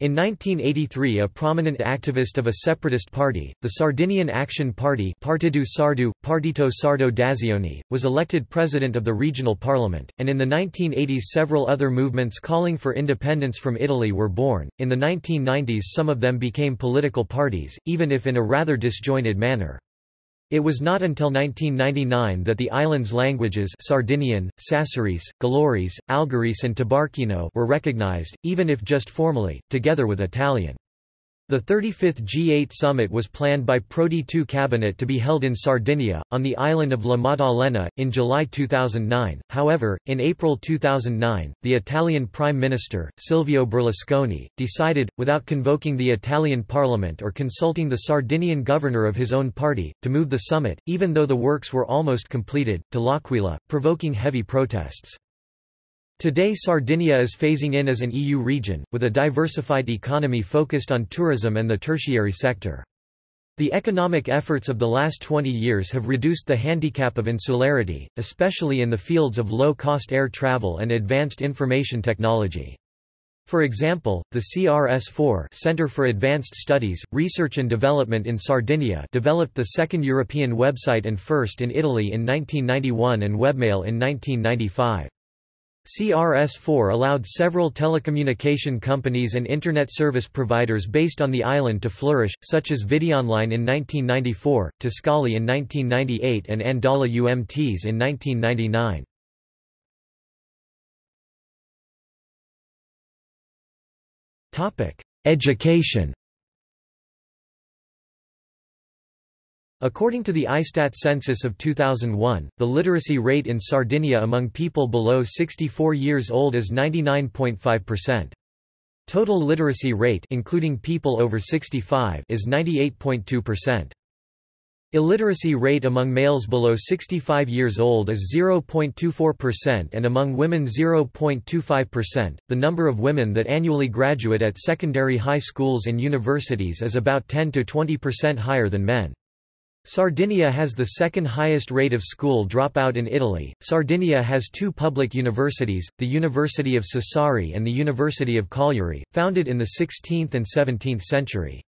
In 1983 a prominent activist of a separatist party, the Sardinian Action Party Partido Sardu, Partito Sardo d'Azione, was elected president of the regional parliament, and in the 1980s several other movements calling for independence from Italy were born. In the 1990s some of them became political parties, even if in a rather disjointed manner. It was not until 1999 that the island's languages Sardinian, Sassarese, Gallurese, Algherese and Tabarchino were recognized, even if just formally, together with Italian. The 35th G8 summit was planned by Prodi II cabinet to be held in Sardinia, on the island of La Maddalena, in July 2009. However, in April 2009, the Italian Prime Minister, Silvio Berlusconi, decided, without convoking the Italian parliament or consulting the Sardinian governor of his own party, to move the summit, even though the works were almost completed, to L'Aquila, provoking heavy protests. Today Sardinia is phasing in as an EU region, with a diversified economy focused on tourism and the tertiary sector. The economic efforts of the last 20 years have reduced the handicap of insularity, especially in the fields of low-cost air travel and advanced information technology. For example, the CRS-4 Center for Advanced Studies, Research and Development in Sardinia developed the second European website and first in Italy in 1991 and webmail in 1995. CRS-4 allowed several telecommunication companies and Internet service providers based on the island to flourish, such as Videonline in 1994, Tiscali in 1998 and Andala UMTs in 1999. Education According to the ISTAT census of 2001, the literacy rate in Sardinia among people below 64 years old is 99.5%. Total literacy rate including people over 65 is 98.2%. Illiteracy rate among males below 65 years old is 0.24% and among women 0.25%. The number of women that annually graduate at secondary high schools and universities is about 10 to 20% higher than men. Sardinia has the second highest rate of school dropout in Italy. Sardinia has two public universities, the University of Sassari and the University of Cagliari, founded in the 16th and 17th century.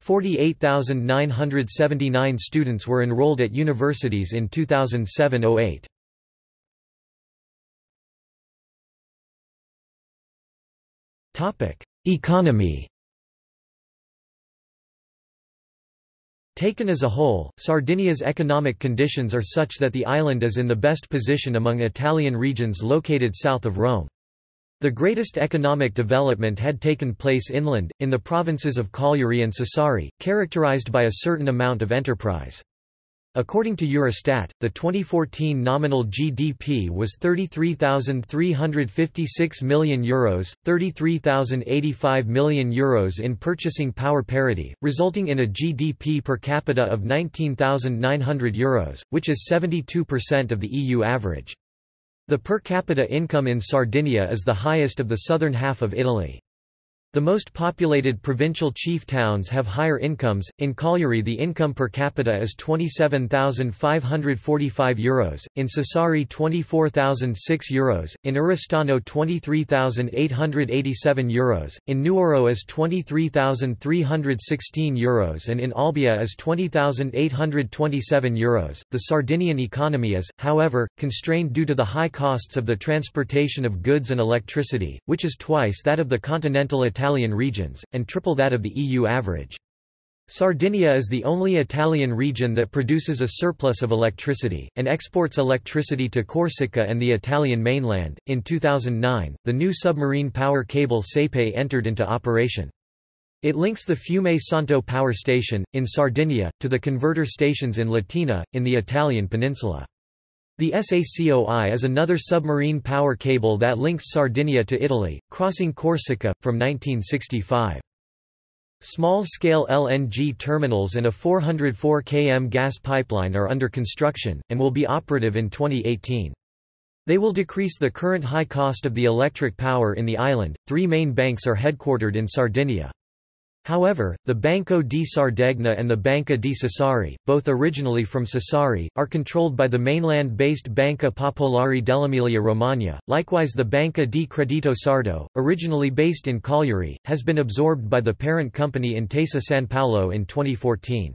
48,979 students were enrolled at universities in 2007–08. Economy Taken as a whole, Sardinia's economic conditions are such that the island is in the best position among Italian regions located south of Rome. The greatest economic development had taken place inland, in the provinces of Cagliari and Sassari, characterized by a certain amount of enterprise. According to Eurostat, the 2014 nominal GDP was €33,356 million, Euros, €33,085 million Euros in purchasing power parity, resulting in a GDP per capita of €19,900, Euros, which is 72% of the EU average. The per capita income in Sardinia is the highest of the southern half of Italy. The most populated provincial chief towns have higher incomes. In Cagliari, the income per capita is €27,545, Euros, in Sassari, €24,006, Euros, in Oristano, €23,887, Euros, in Nuoro is €23,316, Euros, and in Olbia is €20,827. Euros. The Sardinian economy is, however, constrained due to the high costs of the transportation of goods and electricity, which is twice that of the continental Italian regions, and triple that of the EU average. Sardinia is the only Italian region that produces a surplus of electricity, and exports electricity to Corsica and the Italian mainland. In 2009, the new submarine power cable SAPEI entered into operation. It links the Fiume Santo power station, in Sardinia, to the converter stations in Latina, in the Italian peninsula. The SACOI is another submarine power cable that links Sardinia to Italy, crossing Corsica, from 1965. Small-scale LNG terminals and a 404 km gas pipeline are under construction, and will be operative in 2018. They will decrease the current high cost of the electric power in the island. Three main banks are headquartered in Sardinia. However, the Banco di Sardegna and the Banca di Sassari, both originally from Sassari, are controlled by the mainland-based Banca Popolare dell'Emilia-Romagna. Likewise the Banca di Credito Sardo, originally based in Cagliari, has been absorbed by the parent company Intesa San Paolo in 2014.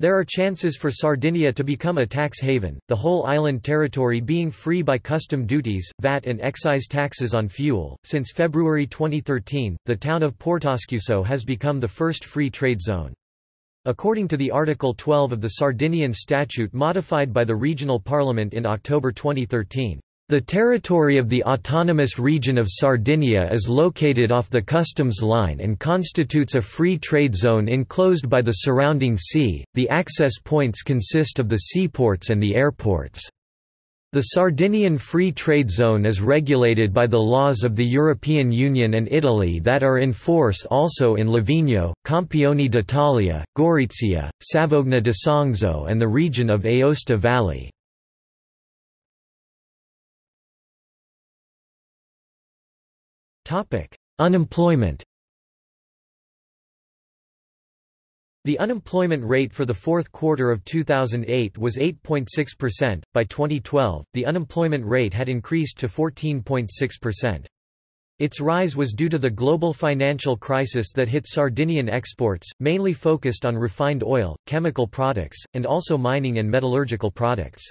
There are chances for Sardinia to become a tax haven, the whole island territory being free by custom duties, VAT and excise taxes on fuel. Since February 2013, the town of Portoscuso has become the first free trade zone. According to the Article 12 of the Sardinian Statute modified by the Regional Parliament in October 2013, the territory of the autonomous region of Sardinia is located off the customs line and constitutes a free trade zone enclosed by the surrounding sea. The access points consist of the seaports and the airports. The Sardinian Free Trade Zone is regulated by the laws of the European Union and Italy that are in force also in Livigno, Campione d'Italia, Gorizia, Savogna di Songzo and the region of Aosta Valley. Unemployment The unemployment rate for the fourth quarter of 2008 was 8.6%. By 2012, the unemployment rate had increased to 14.6%. Its rise was due to the global financial crisis that hit Sardinian exports, mainly focused on refined oil, chemical products, and also mining and metallurgical products.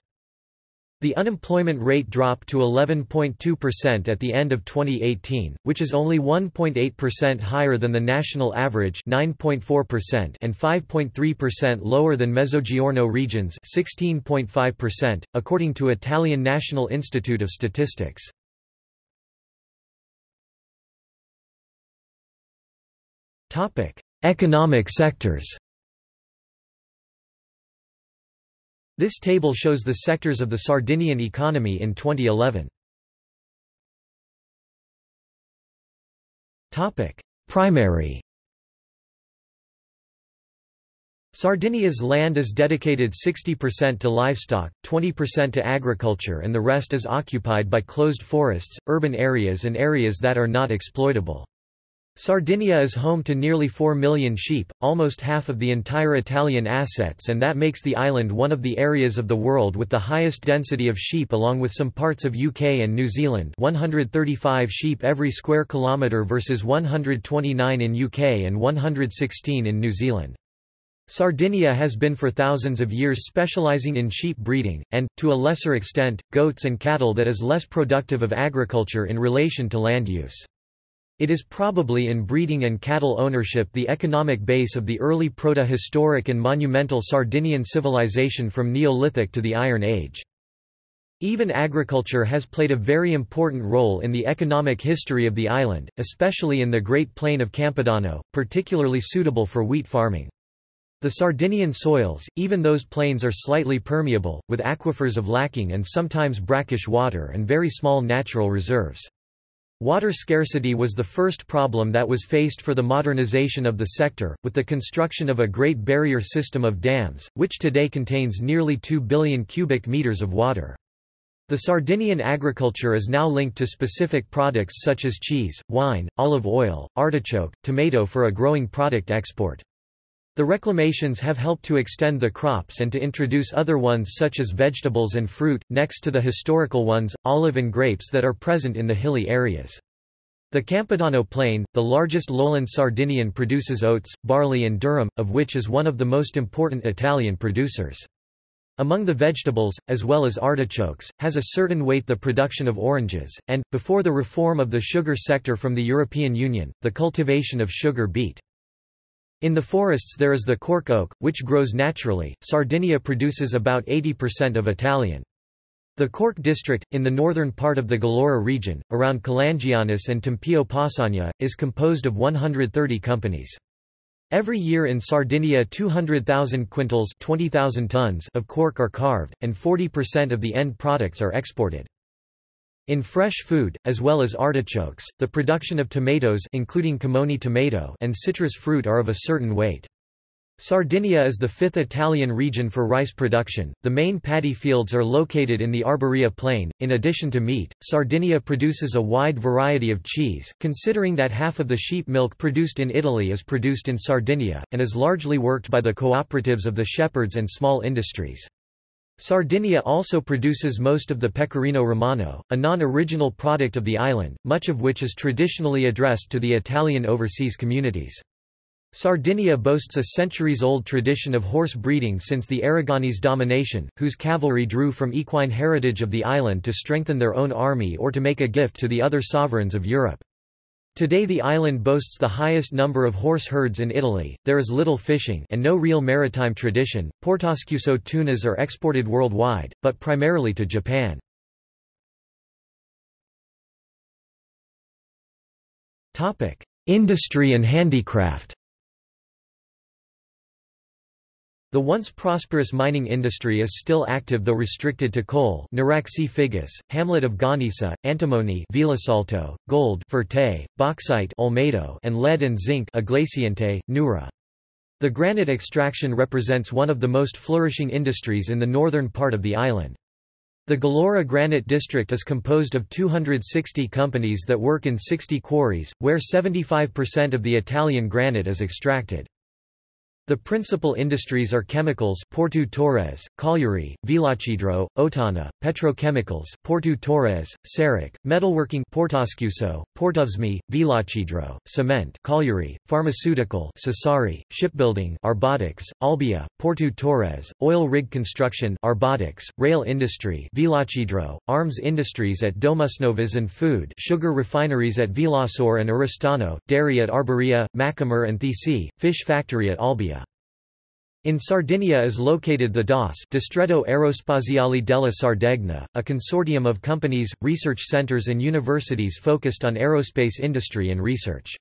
The unemployment rate dropped to 11.2% at the end of 2018, which is only 1.8% higher than the national average 9.4% and 5.3% lower than Mezzogiorno regions 16.5%, according to Italian National Institute of Statistics. Economic sectors This table shows the sectors of the Sardinian economy in 2011. Topic: Primary Sardinia's land is dedicated 60% to livestock, 20% to agriculture and the rest is occupied by closed forests, urban areas and areas that are not exploitable. Sardinia is home to nearly 4 million sheep, almost half of the entire Italian assets and that makes the island one of the areas of the world with the highest density of sheep along with some parts of UK and New Zealand 135 sheep every square kilometre versus 129 in UK and 116 in New Zealand. Sardinia has been for thousands of years specializing in sheep breeding, and, to a lesser extent, goats and cattle that is less productive of agriculture in relation to land use. It is probably in breeding and cattle ownership the economic base of the early proto-historic and monumental Sardinian civilization from Neolithic to the Iron Age. Even agriculture has played a very important role in the economic history of the island, especially in the Great Plain of Campidano, particularly suitable for wheat farming. The Sardinian soils, even those plains are slightly permeable, with aquifers of lacking and sometimes brackish water and very small natural reserves. Water scarcity was the first problem that was faced for the modernization of the sector, with the construction of a Great Barrier System of dams, which today contains nearly 2 billion cubic meters of water. The Sardinian agriculture is now linked to specific products such as cheese, wine, olive oil, artichoke, tomato for a growing product export. The reclamations have helped to extend the crops and to introduce other ones such as vegetables and fruit, next to the historical ones, olive and grapes that are present in the hilly areas. The Campidano Plain, the largest lowland Sardinian produces oats, barley and durum, of which is one of the most important Italian producers. Among the vegetables, as well as artichokes, has a certain weight the production of oranges, and, before the reform of the sugar sector from the European Union, the cultivation of sugar beet. In the forests there is the cork oak, which grows naturally. Sardinia produces about 80% of Italian. The Cork district, in the northern part of the Gallura region, around Calangianus and Tempio Pausania, is composed of 130 companies. Every year in Sardinia 200,000 quintals 20,000 tons of cork are carved, and 40% of the end products are exported. In fresh food, as well as artichokes, the production of tomatoes including Camoni tomato and citrus fruit are of a certain weight. Sardinia is the fifth Italian region for rice production. The main paddy fields are located in the Arborea Plain. In addition to meat, Sardinia produces a wide variety of cheese, considering that half of the sheep milk produced in Italy is produced in Sardinia, and is largely worked by the cooperatives of the shepherds and small industries. Sardinia also produces most of the pecorino romano, a non-original product of the island, much of which is traditionally addressed to the Italian overseas communities. Sardinia boasts a centuries-old tradition of horse breeding since the Aragonese domination, whose cavalry drew from equine heritage of the island to strengthen their own army or to make a gift to the other sovereigns of Europe. Today the island boasts the highest number of horse herds in Italy, there is little fishing and no real maritime tradition. Portoscuso tunas are exported worldwide, but primarily to Japan. Industry and handicraft The once prosperous mining industry is still active though restricted to coal Nuraxi Figus, hamlet of Gonnesa, antimony Villasalto, gold Furtei, bauxite Olmedo and lead and zinc Iglesiente, Nurra. The granite extraction represents one of the most flourishing industries in the northern part of the island. The Gallura Granite District is composed of 260 companies that work in 60 quarries, where 75% of the Italian granite is extracted. The principal industries are chemicals Porto Torres, Cagliari, Villacidro, Ottana, petrochemicals Porto Torres, Sarroch, metalworking Portoscuso, Portovesme, Villacidro, cement Cagliari, pharmaceutical Sassari, shipbuilding Arbatax, Olbia, Porto Torres, oil rig construction Arbatax, rail industry Villacidro, arms industries at Domusnovas and food sugar refineries at Villasor and Oristano, dairy at Arborea, Macomer and Thiesi, fish factory at Olbia. In Sardinia is located the DAS Distretto Aerospaziale della Sardegna, a consortium of companies, research centers and universities focused on aerospace industry and research.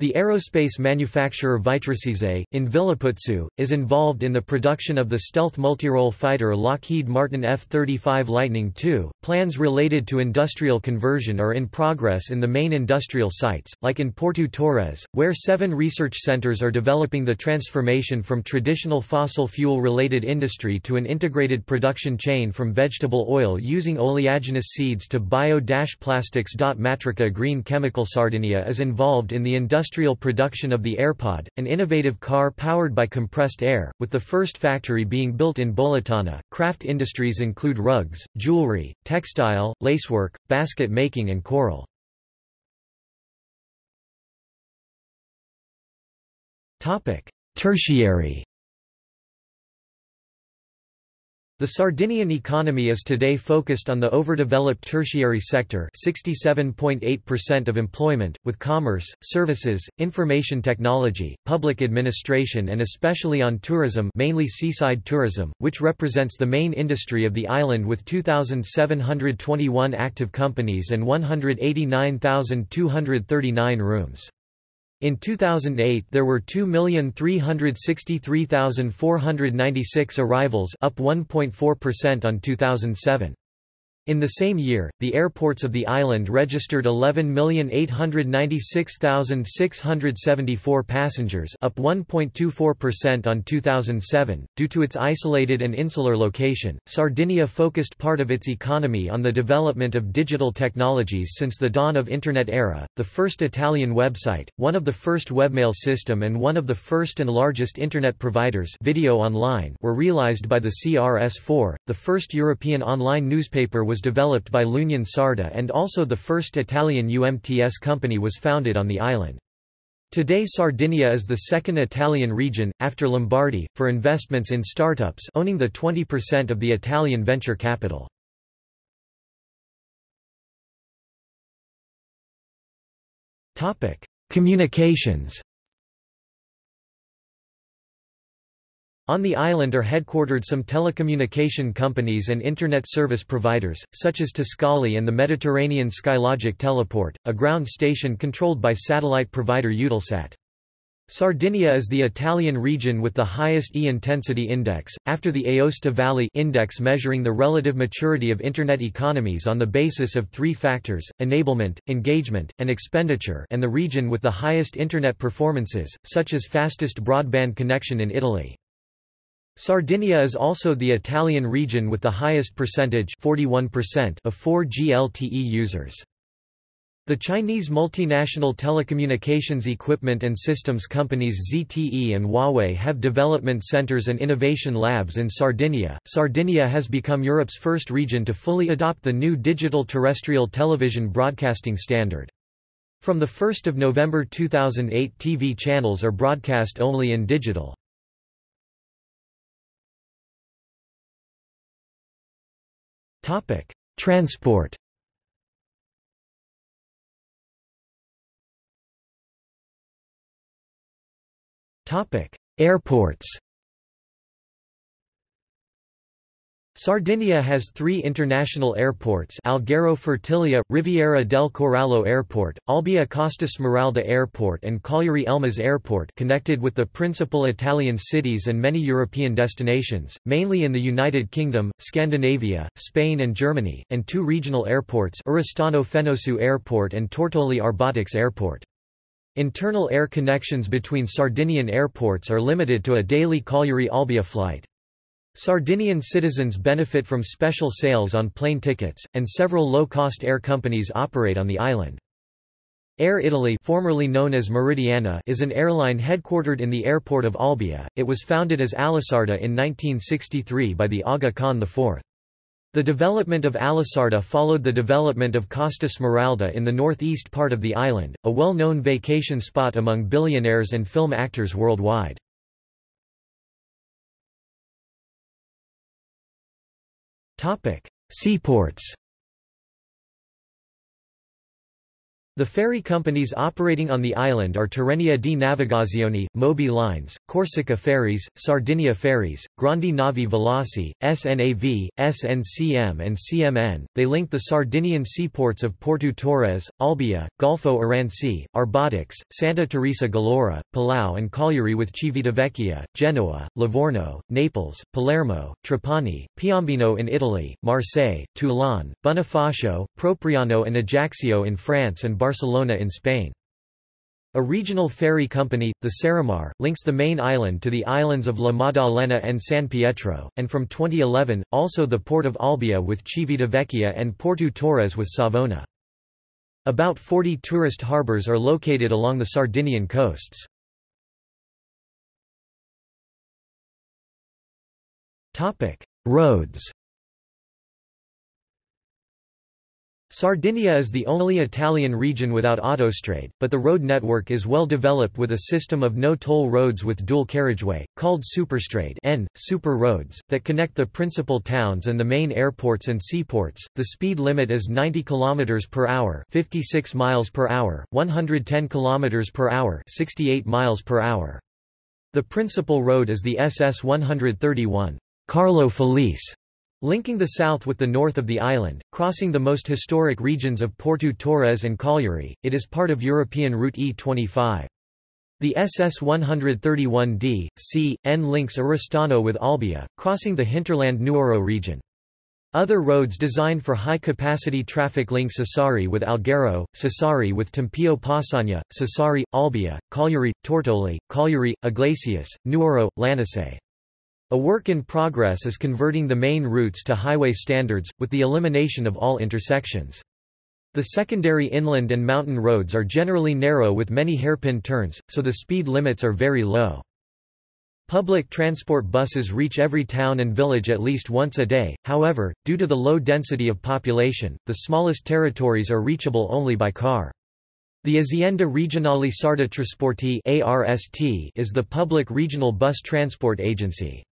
The aerospace manufacturer Vitrociset, in Villaputzu, is involved in the production of the stealth multirole fighter Lockheed Martin F-35 Lightning II. Plans related to industrial conversion are in progress in the main industrial sites, like in Porto Torres, where seven research centers are developing the transformation from traditional fossil fuel-related industry to an integrated production chain from vegetable oil using oleaginous seeds to bio-plastics. Matrica Green Chemical Sardinia is involved in the industrial industrial production of the AirPod, an innovative car powered by compressed air, with the first factory being built in Bolotana. Craft industries include rugs, jewelry, textile, lacework, basket making and coral. Tertiary The Sardinian economy is today focused on the overdeveloped tertiary sector 67.8% of employment, with commerce, services, information technology, public administration and especially on tourism mainly seaside tourism, which represents the main industry of the island with 2,721 active companies and 189,239 rooms. In 2008 there were 2,363,496 arrivals up 1.4% on 2007. In the same year, the airports of the island registered 11,896,674 passengers up 1.24% on 2007. Due to its isolated and insular location, Sardinia focused part of its economy on the development of digital technologies since the dawn of Internet era. The first Italian website, one of the first webmail system and one of the first and largest Internet providers video online were realized by the CRS-4, the first European online newspaper was developed by L'Union Sarda and also the first Italian UMTS company was founded on the island. Today Sardinia is the second Italian region, after Lombardy, for investments in startups owning the 20% of the Italian venture capital. Communications On the island are headquartered some telecommunication companies and Internet service providers, such as Tiscali and the Mediterranean Skylogic Teleport, a ground station controlled by satellite provider Eutelsat. Sardinia is the Italian region with the highest E-intensity index, after the Aosta Valley index measuring the relative maturity of Internet economies on the basis of three factors, enablement, engagement, and expenditure and the region with the highest Internet performances, such as fastest broadband connection in Italy. Sardinia is also the Italian region with the highest percentage 41% of 4G LTE users. The Chinese multinational telecommunications equipment and systems companies ZTE and Huawei have development centers and innovation labs in Sardinia. Sardinia has become Europe's first region to fully adopt the new digital terrestrial television broadcasting standard. From 1 November 2008 TV channels are broadcast only in digital. Topic: Transport. Topic: Airports. Sardinia has three international airports Alghero Fertilia, Riviera del Corallo Airport, Olbia Costa Smeralda Airport and Cagliari Elmas Airport connected with the principal Italian cities and many European destinations, mainly in the United Kingdom, Scandinavia, Spain and Germany, and two regional airports Oristano Fenosu Airport and Tortoli Arbatax Airport. Internal air connections between Sardinian airports are limited to a daily Cagliari-Olbia flight. Sardinian citizens benefit from special sales on plane tickets, and several low-cost air companies operate on the island. Air Italy formerly known as Meridiana is an airline headquartered in the airport of Olbia. It was founded as Alisarda in 1963 by the Aga Khan IV. The development of Alisarda followed the development of Costa Smeralda in the northeast part of the island, a well-known vacation spot among billionaires and film actors worldwide. Seaports The ferry companies operating on the island are Tirrenia di Navigazione, Moby Lines, Corsica Ferries, Sardinia Ferries, Grandi Navi Veloci, SNAV, SNCM and CMN. They link the Sardinian seaports of Porto Torres, Olbia, Golfo Aranci, Arbatax, Santa Teresa Gallura, Palau and Cagliari with Civitavecchia, Genoa, Livorno, Naples, Palermo, Trapani, Piombino in Italy, Marseille, Toulon, Bonifacio, Propriano and Ajaccio in France and in Spain. A regional ferry company, the Saremar, links the main island to the islands of La Maddalena and San Pietro, and from 2011, also the port of Olbia with Civitavecchia and Porto Torres with Savona. About 40 tourist harbours are located along the Sardinian coasts. Roads Sardinia is the only Italian region without autostrade, but the road network is well developed with a system of no-toll roads with dual carriageway, called superstrade N, super roads, that connect the principal towns and the main airports and seaports. The speed limit is 90 km per hour, 56 miles per hour, 110 km per hour, 68 miles per hour. The principal road is the SS 131, Carlo Felice, Linking the south with the north of the island, crossing the most historic regions of Porto Torres and Cagliari, it is part of European Route E25. The SS-131D, C, N links Oristano with Olbia, crossing the hinterland Nuoro region. Other roads designed for high-capacity traffic link Sassari with Alghero, Sassari with Tempio Pausania, Sassari, Olbia, Cagliari, Tortoli, Cagliari, Iglesias, Nuoro, Lanusei. A work in progress is converting the main routes to highway standards, with the elimination of all intersections. The secondary inland and mountain roads are generally narrow with many hairpin turns, so the speed limits are very low. Public transport buses reach every town and village at least once a day, however, due to the low density of population, the smallest territories are reachable only by car. The Azienda Regionale Sarda Trasporti is the public regional bus transport agency.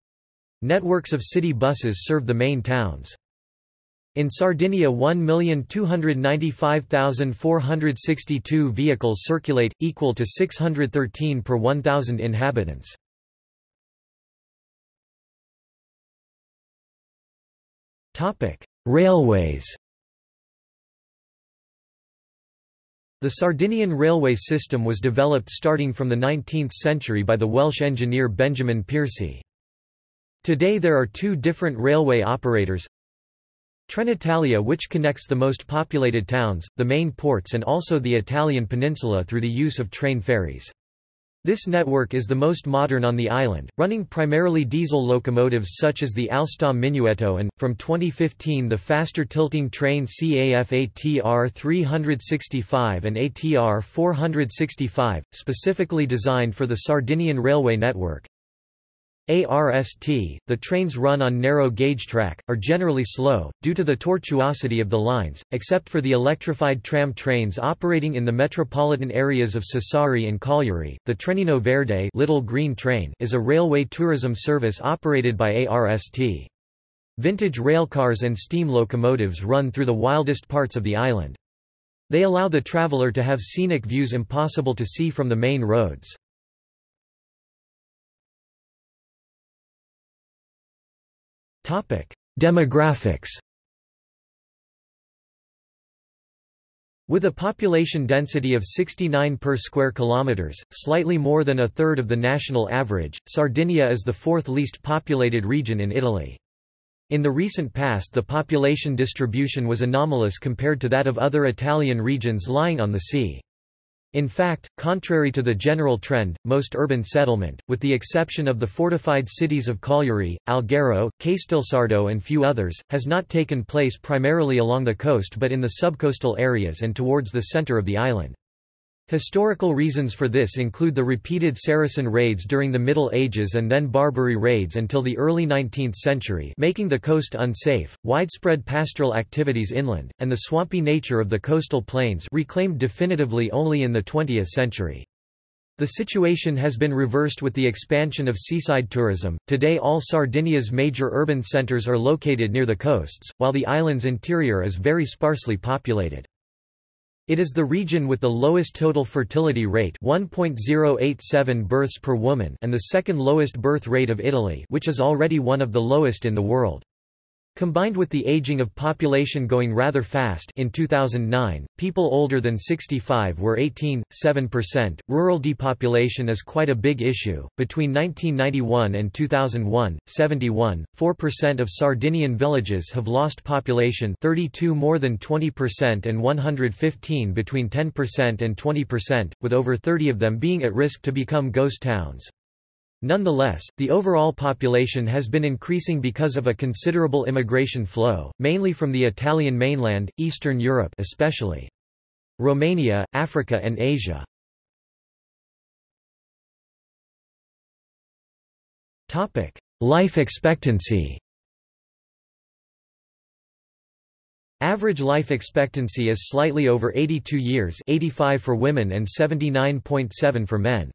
Networks of city buses serve the main towns. In Sardinia 1,295,462 vehicles circulate, equal to 613 per 1,000 inhabitants. Railways The Sardinian railway system was developed starting from the 19th century by the Welsh engineer Benjamin Piercy. Today there are two different railway operators, Trenitalia which connects the most populated towns, the main ports and also the Italian peninsula through the use of train ferries. This network is the most modern on the island, running primarily diesel locomotives such as the Alstom Minuetto and, from 2015 the faster tilting train CAF ATR 365 and ATR 465, specifically designed for the Sardinian railway network. ARST, the trains run on narrow gauge track, are generally slow, due to the tortuosity of the lines, except for the electrified tram trains operating in the metropolitan areas of Sassari and Cagliari. The Trenino Verde Little Green Train is a railway tourism service operated by ARST. Vintage railcars and steam locomotives run through the wildest parts of the island. They allow the traveller to have scenic views impossible to see from the main roads. Demographics With a population density of 69 per square kilometers, slightly more than a third of the national average, Sardinia is the fourth least populated region in Italy. In the recent past the population distribution was anomalous compared to that of other Italian regions lying on the sea. In fact, contrary to the general trend, most urban settlement, with the exception of the fortified cities of Cagliari, Alghero, Castelsardo and few others, has not taken place primarily along the coast but in the subcoastal areas and towards the center of the island. Historical reasons for this include the repeated Saracen raids during the Middle Ages and then Barbary raids until the early 19th century making the coast unsafe, widespread pastoral activities inland, and the swampy nature of the coastal plains reclaimed definitively only in the 20th century. The situation has been reversed with the expansion of seaside tourism. Today, all Sardinia's major urban centers are located near the coasts, while the island's interior is very sparsely populated. It is the region with the lowest total fertility rate 1.087 births per woman and the second lowest birth rate of Italy which is already one of the lowest in the world. Combined with the aging of population going rather fast in 2009, people older than 65 were 18.7%. Rural depopulation is quite a big issue. Between 1991 and 2001, 71.4% of Sardinian villages have lost population 32 more than 20% and 115 between 10% and 20%, with over 30 of them being at risk to become ghost towns. Nonetheless, the overall population has been increasing because of a considerable immigration flow, mainly from the Italian mainland, Eastern Europe especially. Romania, Africa and Asia. Life expectancy Average life expectancy is slightly over 82 years 85 for women and 79.7 for men.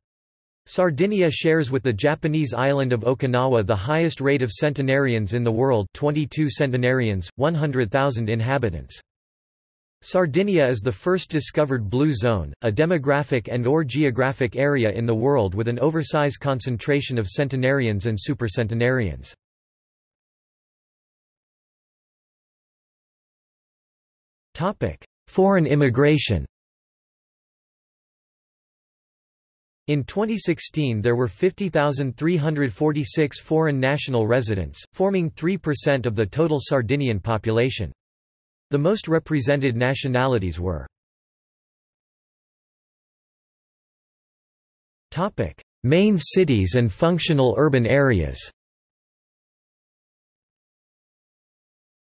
Sardinia shares with the Japanese island of Okinawa the highest rate of centenarians in the world 22 centenarians, 100,000 inhabitants. Sardinia is the first discovered blue zone, a demographic and or geographic area in the world with an oversized concentration of centenarians and supercentenarians. Foreign immigration In 2016 there were 50,346 foreign national residents, forming 3% of the total Sardinian population. The most represented nationalities were Main cities and functional urban areas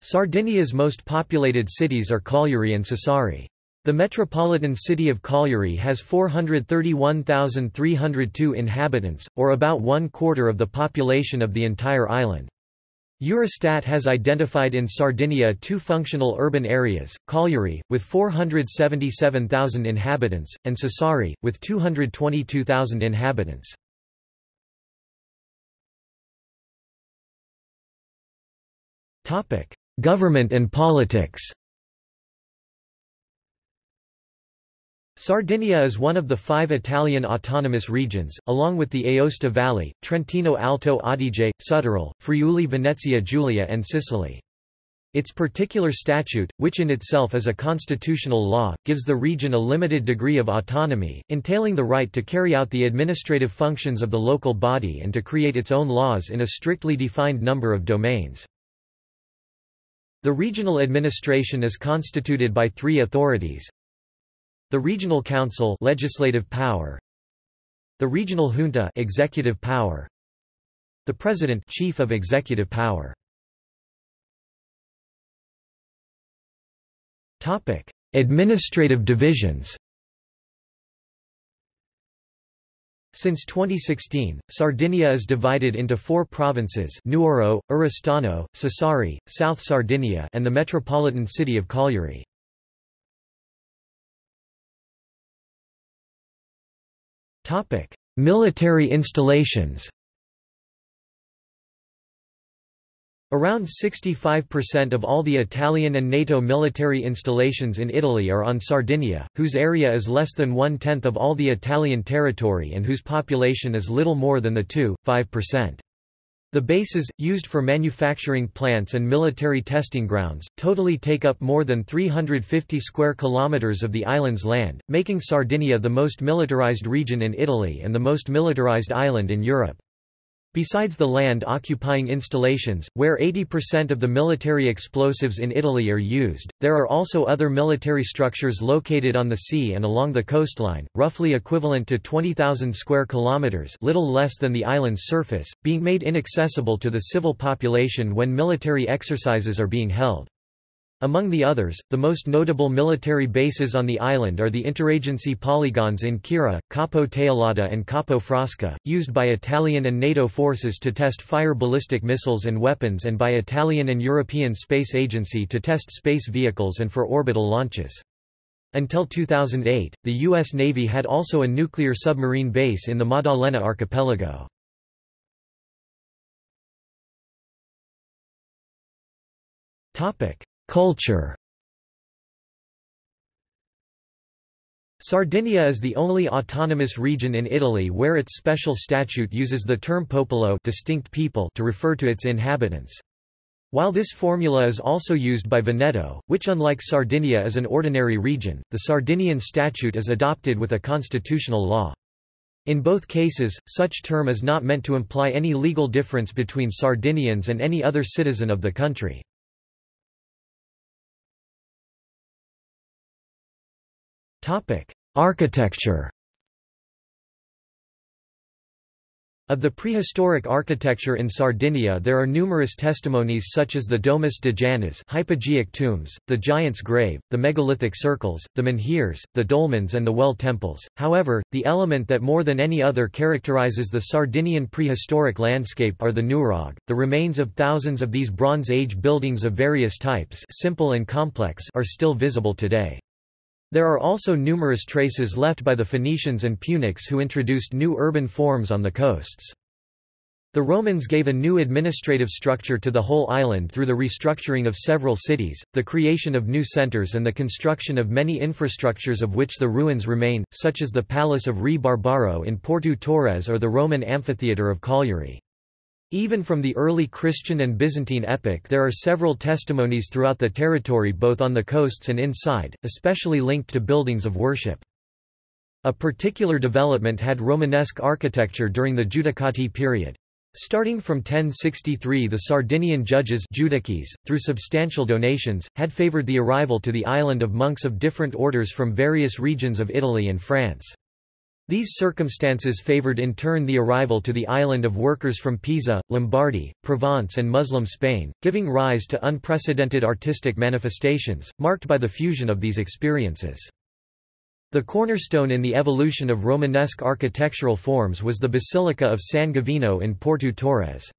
Sardinia's most populated cities are Cagliari and Sassari. The metropolitan city of Cagliari has 431,302 inhabitants, or about one quarter of the population of the entire island. Eurostat has identified in Sardinia two functional urban areas, Cagliari, with 477,000 inhabitants, and Sassari, with 222,000 inhabitants. Government and politics Sardinia is one of the five Italian autonomous regions, along with the Aosta Valley, Trentino Alto Adige, Südtirol, Friuli Venezia Giulia and Sicily. Its particular statute, which in itself is a constitutional law, gives the region a limited degree of autonomy, entailing the right to carry out the administrative functions of the local body and to create its own laws in a strictly defined number of domains. The regional administration is constituted by three authorities, the Regional Council legislative power The Regional Junta executive power The President chief of executive power Topic Administrative divisions Since 2016, Sardinia is divided into four provinces Nuoro, Oristano, Sassari, South Sardinia and the metropolitan city of Cagliari. Military installations Around 65% of all the Italian and NATO military installations in Italy are on Sardinia, whose area is less than one-tenth of all the Italian territory and whose population is little more than the 2-5%. The bases, used for manufacturing plants and military testing grounds, totally take up more than 350 square kilometers of the island's land, making Sardinia the most militarized region in Italy and the most militarized island in Europe. Besides the land-occupying installations, where 80% of the military explosives in Italy are used, there are also other military structures located on the sea and along the coastline, roughly equivalent to 20,000 square kilometers, little less than the island's surface, being made inaccessible to the civil population when military exercises are being held. Among the others, the most notable military bases on the island are the interagency polygons in Quirra, Capo Teulada and Capo Frasca, used by Italian and NATO forces to test fire ballistic missiles and weapons and by Italian and European Space Agency to test space vehicles and for orbital launches. Until 2008, the U.S. Navy had also a nuclear submarine base in the Maddalena archipelago. Topic: Culture Sardinia is the only autonomous region in Italy where its special statute uses the term popolo distinct people to refer to its inhabitants. While this formula is also used by Veneto, which unlike Sardinia is an ordinary region, the Sardinian statute is adopted with a constitutional law. In both cases, such term is not meant to imply any legal difference between Sardinians and any other citizen of the country. Architecture Of the prehistoric architecture in Sardinia there are numerous testimonies such as the Domus de Janas hypogeic tombs, the Giant's Grave, the megalithic circles, the menhirs, the dolmens and the well temples. However, the element that more than any other characterizes the Sardinian prehistoric landscape are the nurag. The remains of thousands of these Bronze Age buildings of various types simple and complex are still visible today. There are also numerous traces left by the Phoenicians and Punics who introduced new urban forms on the coasts. The Romans gave a new administrative structure to the whole island through the restructuring of several cities, the creation of new centres and the construction of many infrastructures of which the ruins remain, such as the Palace of Re Barbaro in Porto Torres or the Roman amphitheatre of Cagliari. Even from the early Christian and Byzantine epoch there are several testimonies throughout the territory both on the coasts and inside, especially linked to buildings of worship. A particular development had Romanesque architecture during the Judicati period. Starting from 1063 the Sardinian judges judices, through substantial donations, had favoured the arrival to the island of monks of different orders from various regions of Italy and France. These circumstances favoured in turn the arrival to the island of workers from Pisa, Lombardy, Provence and Muslim Spain, giving rise to unprecedented artistic manifestations, marked by the fusion of these experiences. The cornerstone in the evolution of Romanesque architectural forms was the Basilica of San Gavino in Porto Torres.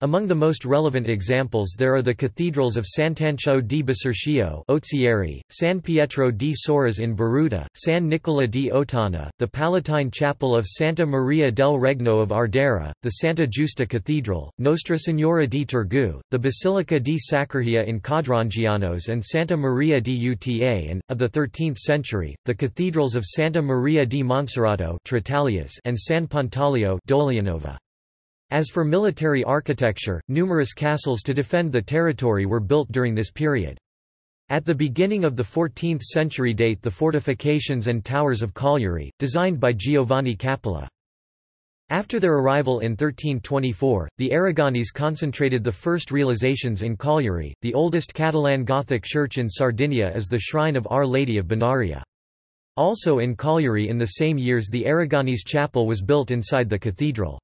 Among the most relevant examples there are the cathedrals of Sant'Antioco di Bisarcio Ozieri, San Pietro di Sorres in Borutta, San Nicola di Ottana, the Palatine Chapel of Santa Maria del Regno of Ardara, the Santa Giusta Cathedral, Nostra Signora di Tergu, the Basilica di Saccargia in Codrongianos and Santa Maria di Uta and, of the 13th century, the cathedrals of Santa Maria di Monserrato and San Pantaleo Dolianova. As for military architecture, numerous castles to defend the territory were built during this period. At the beginning of the 14th century date the fortifications and towers of Cagliari, designed by Giovanni Capula. After their arrival in 1324, the Aragonese concentrated the first realizations in Cagliari. The oldest Catalan Gothic church in Sardinia is the Shrine of Our Lady of Bonaria. Also in Cagliari in the same years the Aragonese chapel was built inside the cathedral.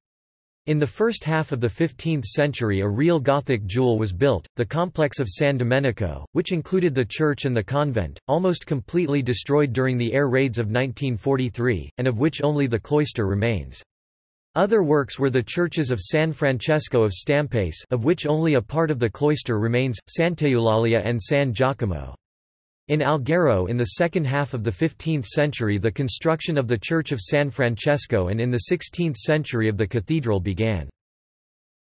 In the first half of the 15th century a real Gothic jewel was built, the complex of San Domenico, which included the church and the convent, almost completely destroyed during the air raids of 1943, and of which only the cloister remains. Other works were the churches of San Francesco of Stampace of which only a part of the cloister remains, Sant'Eulalia and San Giacomo. In Alghero in the second half of the 15th century the construction of the Church of San Francesco and in the 16th century of the cathedral began.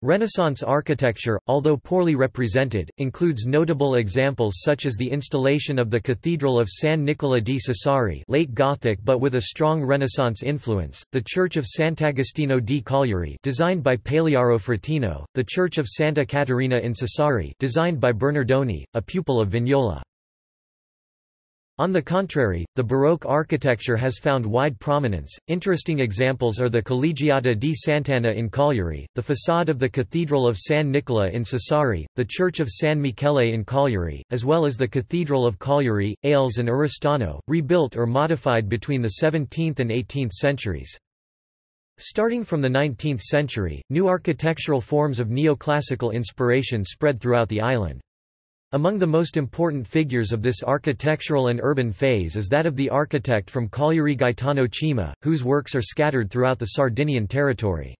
Renaissance architecture, although poorly represented, includes notable examples such as the installation of the Cathedral of San Nicola di Sassari late Gothic but with a strong Renaissance influence, the Church of Sant'Agostino di Cagliari designed by Palearo Fratino, the Church of Santa Caterina in Sassari designed by Bernardoni, a pupil of Vignola. On the contrary, the Baroque architecture has found wide prominence. Interesting examples are the Collegiata di Sant'Anna in Cagliari, the facade of the Cathedral of San Nicola in Sassari, the Church of San Michele in Cagliari, as well as the Cathedral of Cagliari, Ales and Oristano, rebuilt or modified between the 17th and 18th centuries. Starting from the 19th century, new architectural forms of neoclassical inspiration spread throughout the island. Among the most important figures of this architectural and urban phase is that of the architect from Cagliari Gaetano Cima, whose works are scattered throughout the Sardinian territory.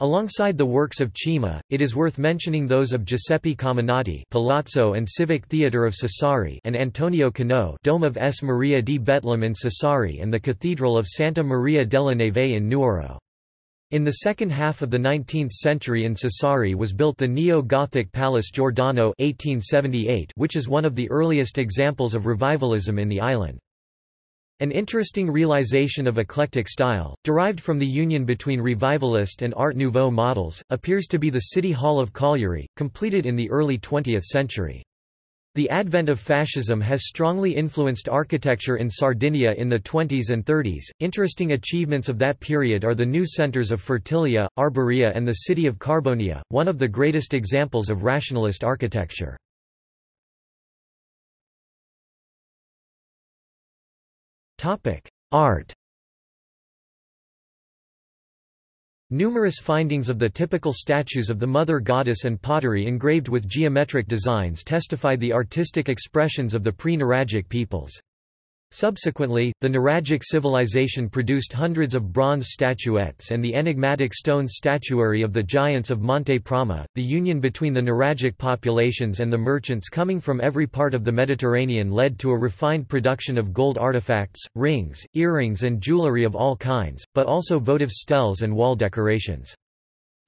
Alongside the works of Cima, it is worth mentioning those of Giuseppe Cominotti Palazzo and Civic Theatre of Sassari and Antonio Cano Dome of S. Maria di Betlem in Sassari and the Cathedral of Santa Maria della Neve in Nuoro. In the second half of the 19th century in Sassari was built the neo-Gothic Palace Giordano 1878 which is one of the earliest examples of revivalism in the island. An interesting realization of eclectic style, derived from the union between Revivalist and Art Nouveau models, appears to be the City Hall of Cagliari, completed in the early 20th century. The advent of fascism has strongly influenced architecture in Sardinia in the 20s and 30s. Interesting achievements of that period are the new centers of Fertilia, Arborea, and the city of Carbonia, one of the greatest examples of rationalist architecture. Art Numerous findings of the typical statues of the Mother Goddess and pottery engraved with geometric designs testify the artistic expressions of the pre-Nuragic peoples. Subsequently, the Nuragic civilization produced hundreds of bronze statuettes and the enigmatic stone statuary of the giants of Monte Prama. The union between the Nuragic populations and the merchants coming from every part of the Mediterranean led to a refined production of gold artifacts, rings, earrings, and jewelry of all kinds, but also votive steles and wall decorations.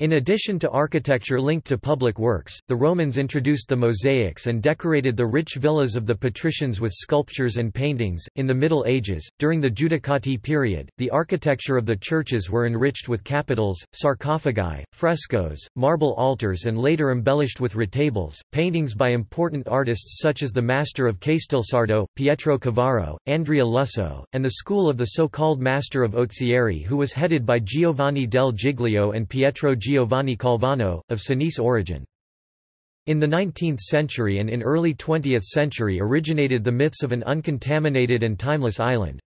In addition to architecture linked to public works, the Romans introduced the mosaics and decorated the rich villas of the patricians with sculptures and paintings. In the Middle Ages, during the Judicati period, the architecture of the churches were enriched with capitals, sarcophagi, frescoes, marble altars, and later embellished with retables. Paintings by important artists such as the master of Castelsardo, Pietro Cavaro, Andrea Lusso, and the school of the so called Master of Ozieri, who was headed by Giovanni del Giglio and Pietro Giovanni Calvano, of Sinise origin. In the 19th century and in early 20th century originated the myths of an uncontaminated and timeless island.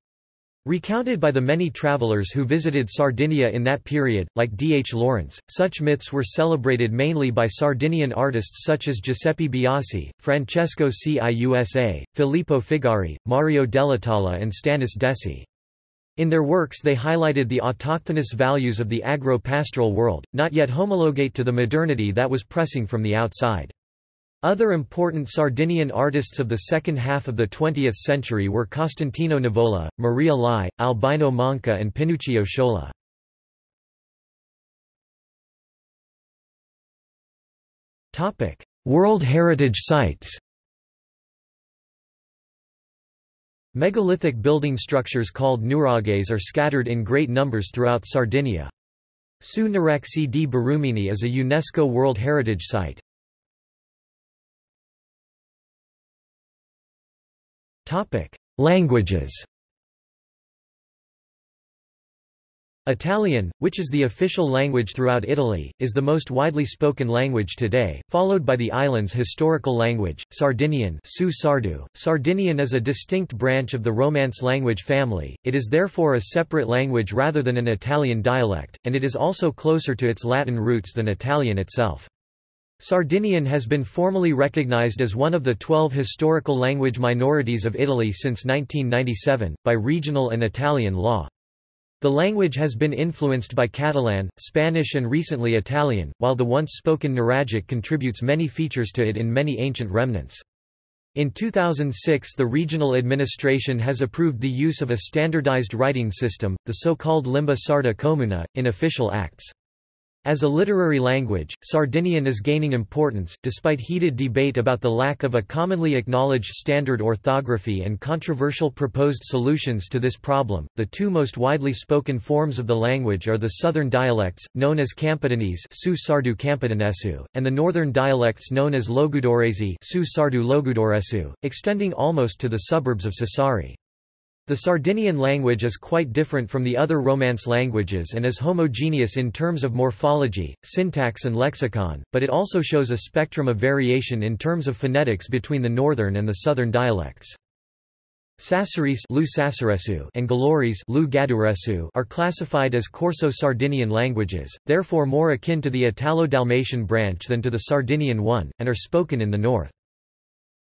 Recounted by the many travelers who visited Sardinia in that period, like D. H. Lawrence, such myths were celebrated mainly by Sardinian artists such as Giuseppe Biasi, Francesco Ciusa, Filippo Figari, Mario Delitala and Stanis Dessy. In their works they highlighted the autochthonous values of the agro-pastoral world, not yet homologate to the modernity that was pressing from the outside. Other important Sardinian artists of the second half of the 20th century were Costantino Nivola, Maria Lai, Albino Manca and Pinuccio Sciola. World Heritage Sites Megalithic building structures called nuraghs are scattered in great numbers throughout Sardinia. Su Nuraxi di Barumini is a UNESCO World Heritage Site. Languages Italian, which is the official language throughout Italy, is the most widely spoken language today, followed by the island's historical language, Sardinian. Sardinian is a distinct branch of the Romance language family, it is therefore a separate language rather than an Italian dialect, and it is also closer to its Latin roots than Italian itself. Sardinian has been formally recognized as one of the 12 historical language minorities of Italy since 1997, by regional and Italian law. The language has been influenced by Catalan, Spanish and recently Italian, while the once spoken Nuragic contributes many features to it in many ancient remnants. In 2006 the regional administration has approved the use of a standardized writing system, the so-called Limba Sarda Comuna, in official acts. As a literary language, Sardinian is gaining importance, despite heated debate about the lack of a commonly acknowledged standard orthography and controversial proposed solutions to this problem. The two most widely spoken forms of the language are the southern dialects, known as Campidanese Su Sardu Campidanesu, and the northern dialects known as Logudorese Su Sardu Logudoresu, extending almost to the suburbs of Sassari. The Sardinian language is quite different from the other Romance languages and is homogeneous in terms of morphology, syntax and lexicon, but it also shows a spectrum of variation in terms of phonetics between the northern and the southern dialects. Sassarese and Gallurese are classified as Corso-Sardinian languages, therefore more akin to the Italo-Dalmatian branch than to the Sardinian one, and are spoken in the north.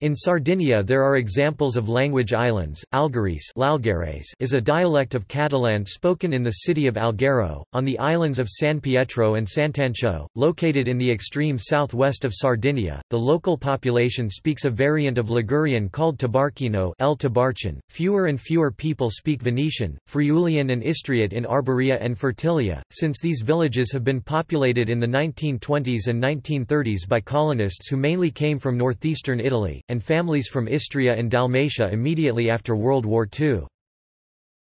In Sardinia there are examples of language islands. Algherese is a dialect of Catalan spoken in the city of Alghero, on the islands of San Pietro and Sant'Antioco, located in the extreme southwest of Sardinia. The local population speaks a variant of Ligurian called Tabarchino El Tabarchan. Fewer and fewer people speak Venetian, Friulian and Istriot in Arborea and Fertilia, since these villages have been populated in the 1920s and 1930s by colonists who mainly came from northeastern Italy and families from Istria and Dalmatia immediately after World War II.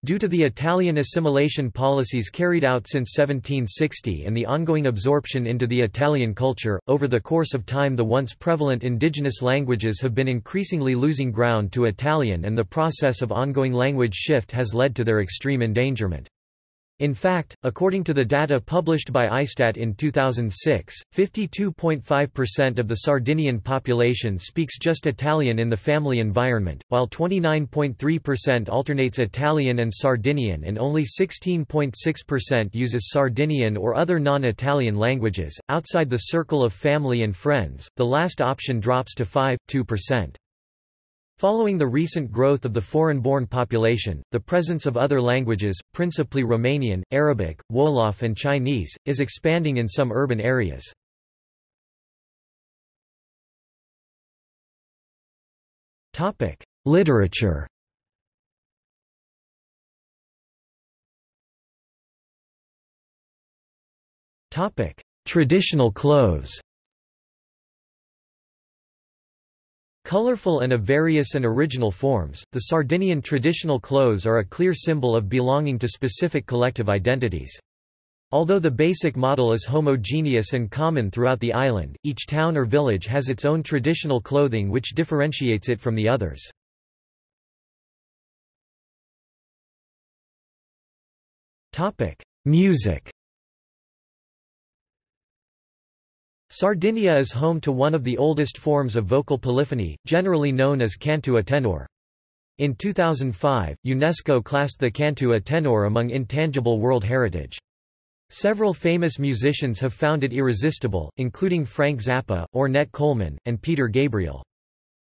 Due to the Italian assimilation policies carried out since 1760 and the ongoing absorption into the Italian culture, over the course of time the once prevalent indigenous languages have been increasingly losing ground to Italian and the process of ongoing language shift has led to their extreme endangerment. In fact, according to the data published by ISTAT in 2006, 52.5% of the Sardinian population speaks just Italian in the family environment, while 29.3% alternates Italian and Sardinian and only 16.6% uses Sardinian or other non-Italian languages. Outside the circle of family and friends, the last option drops to 5.2%. Following the recent growth of the foreign-born population, the presence of other languages, principally Romanian, Arabic, Wolof and Chinese, is expanding in some urban areas. Literature Traditional clothes Colorful and of various and original forms, the Sardinian traditional clothes are a clear symbol of belonging to specific collective identities. Although the basic model is homogeneous and common throughout the island, each town or village has its own traditional clothing which differentiates it from the others. Music Sardinia is home to one of the oldest forms of vocal polyphony, generally known as cantu tenor. In 2005, UNESCO classed the cantu tenor among intangible world heritage. Several famous musicians have found it irresistible, including Frank Zappa, Ornette Coleman, and Peter Gabriel.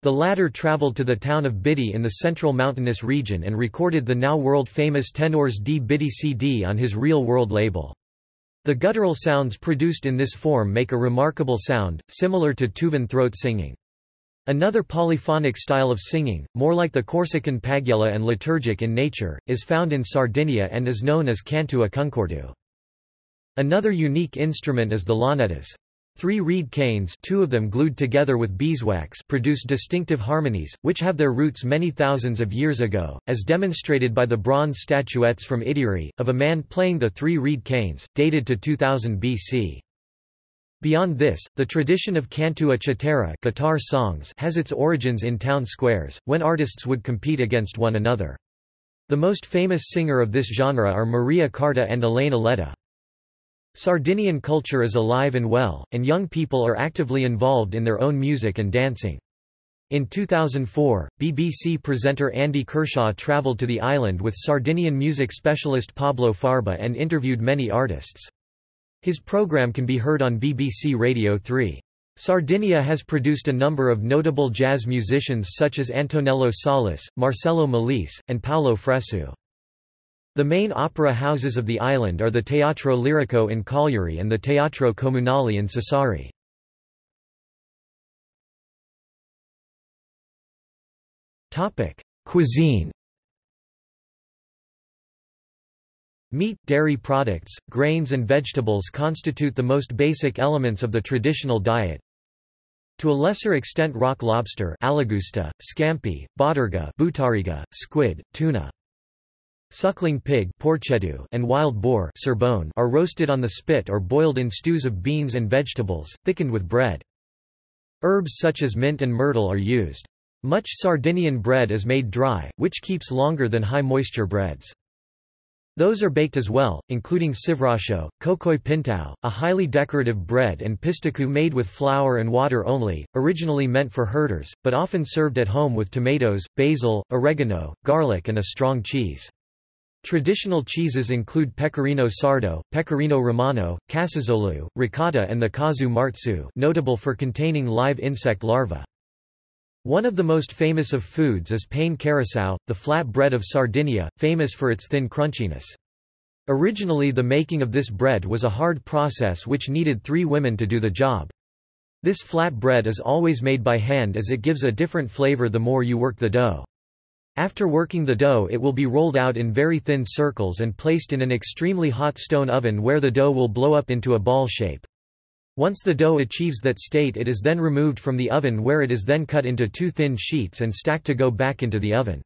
The latter traveled to the town of Bitti in the central mountainous region and recorded the now world-famous Tenores di Bitti CD on his Real World label. The guttural sounds produced in this form make a remarkable sound, similar to Tuvan throat singing. Another polyphonic style of singing, more like the Corsican paghjella and liturgic in nature, is found in Sardinia and is known as cantu a concordu. Another unique instrument is the launeddas. Three reed canes two of them glued together with beeswax produce distinctive harmonies, which have their roots many thousands of years ago, as demonstrated by the bronze statuettes from Ittiri, of a man playing the three reed canes, dated to 2000 BC. Beyond this, the tradition of cantu a chitarra guitar songs has its origins in town squares, when artists would compete against one another. The most famous singer of this genre are Maria Carta and Elena Ledda. Sardinian culture is alive and well, and young people are actively involved in their own music and dancing. In 2004, BBC presenter Andy Kershaw travelled to the island with Sardinian music specialist Pablo Farba and interviewed many artists. His programme can be heard on BBC Radio 3. Sardinia has produced a number of notable jazz musicians such as Antonello Salis, Marcello Melis, and Paolo Fresu. The main opera houses of the island are the Teatro Lirico in Cagliari and the Teatro Comunale in Sassari. Cuisine Meat, dairy products, grains and vegetables constitute the most basic elements of the traditional diet. To a lesser extent rock lobster scampi, bottarga butariga, squid, tuna. Suckling pig and wild boar are roasted on the spit or boiled in stews of beans and vegetables, thickened with bread. Herbs such as mint and myrtle are used. Much Sardinian bread is made dry, which keeps longer than high-moisture breads. Those are baked as well, including civraxiu, coccoi pintau, a highly decorative bread and pistoccu made with flour and water only, originally meant for herders, but often served at home with tomatoes, basil, oregano, garlic and a strong cheese. Traditional cheeses include Pecorino Sardo, Pecorino Romano, Casizolu, Ricotta and the Casu Marzu notable for containing live insect larvae. One of the most famous of foods is pane carasau, the flat bread of Sardinia, famous for its thin crunchiness. Originally the making of this bread was a hard process which needed three women to do the job. This flat bread is always made by hand as it gives a different flavor the more you work the dough. After working the dough it will be rolled out in very thin circles and placed in an extremely hot stone oven where the dough will blow up into a ball shape. Once the dough achieves that state it is then removed from the oven where it is then cut into two thin sheets and stacked to go back into the oven.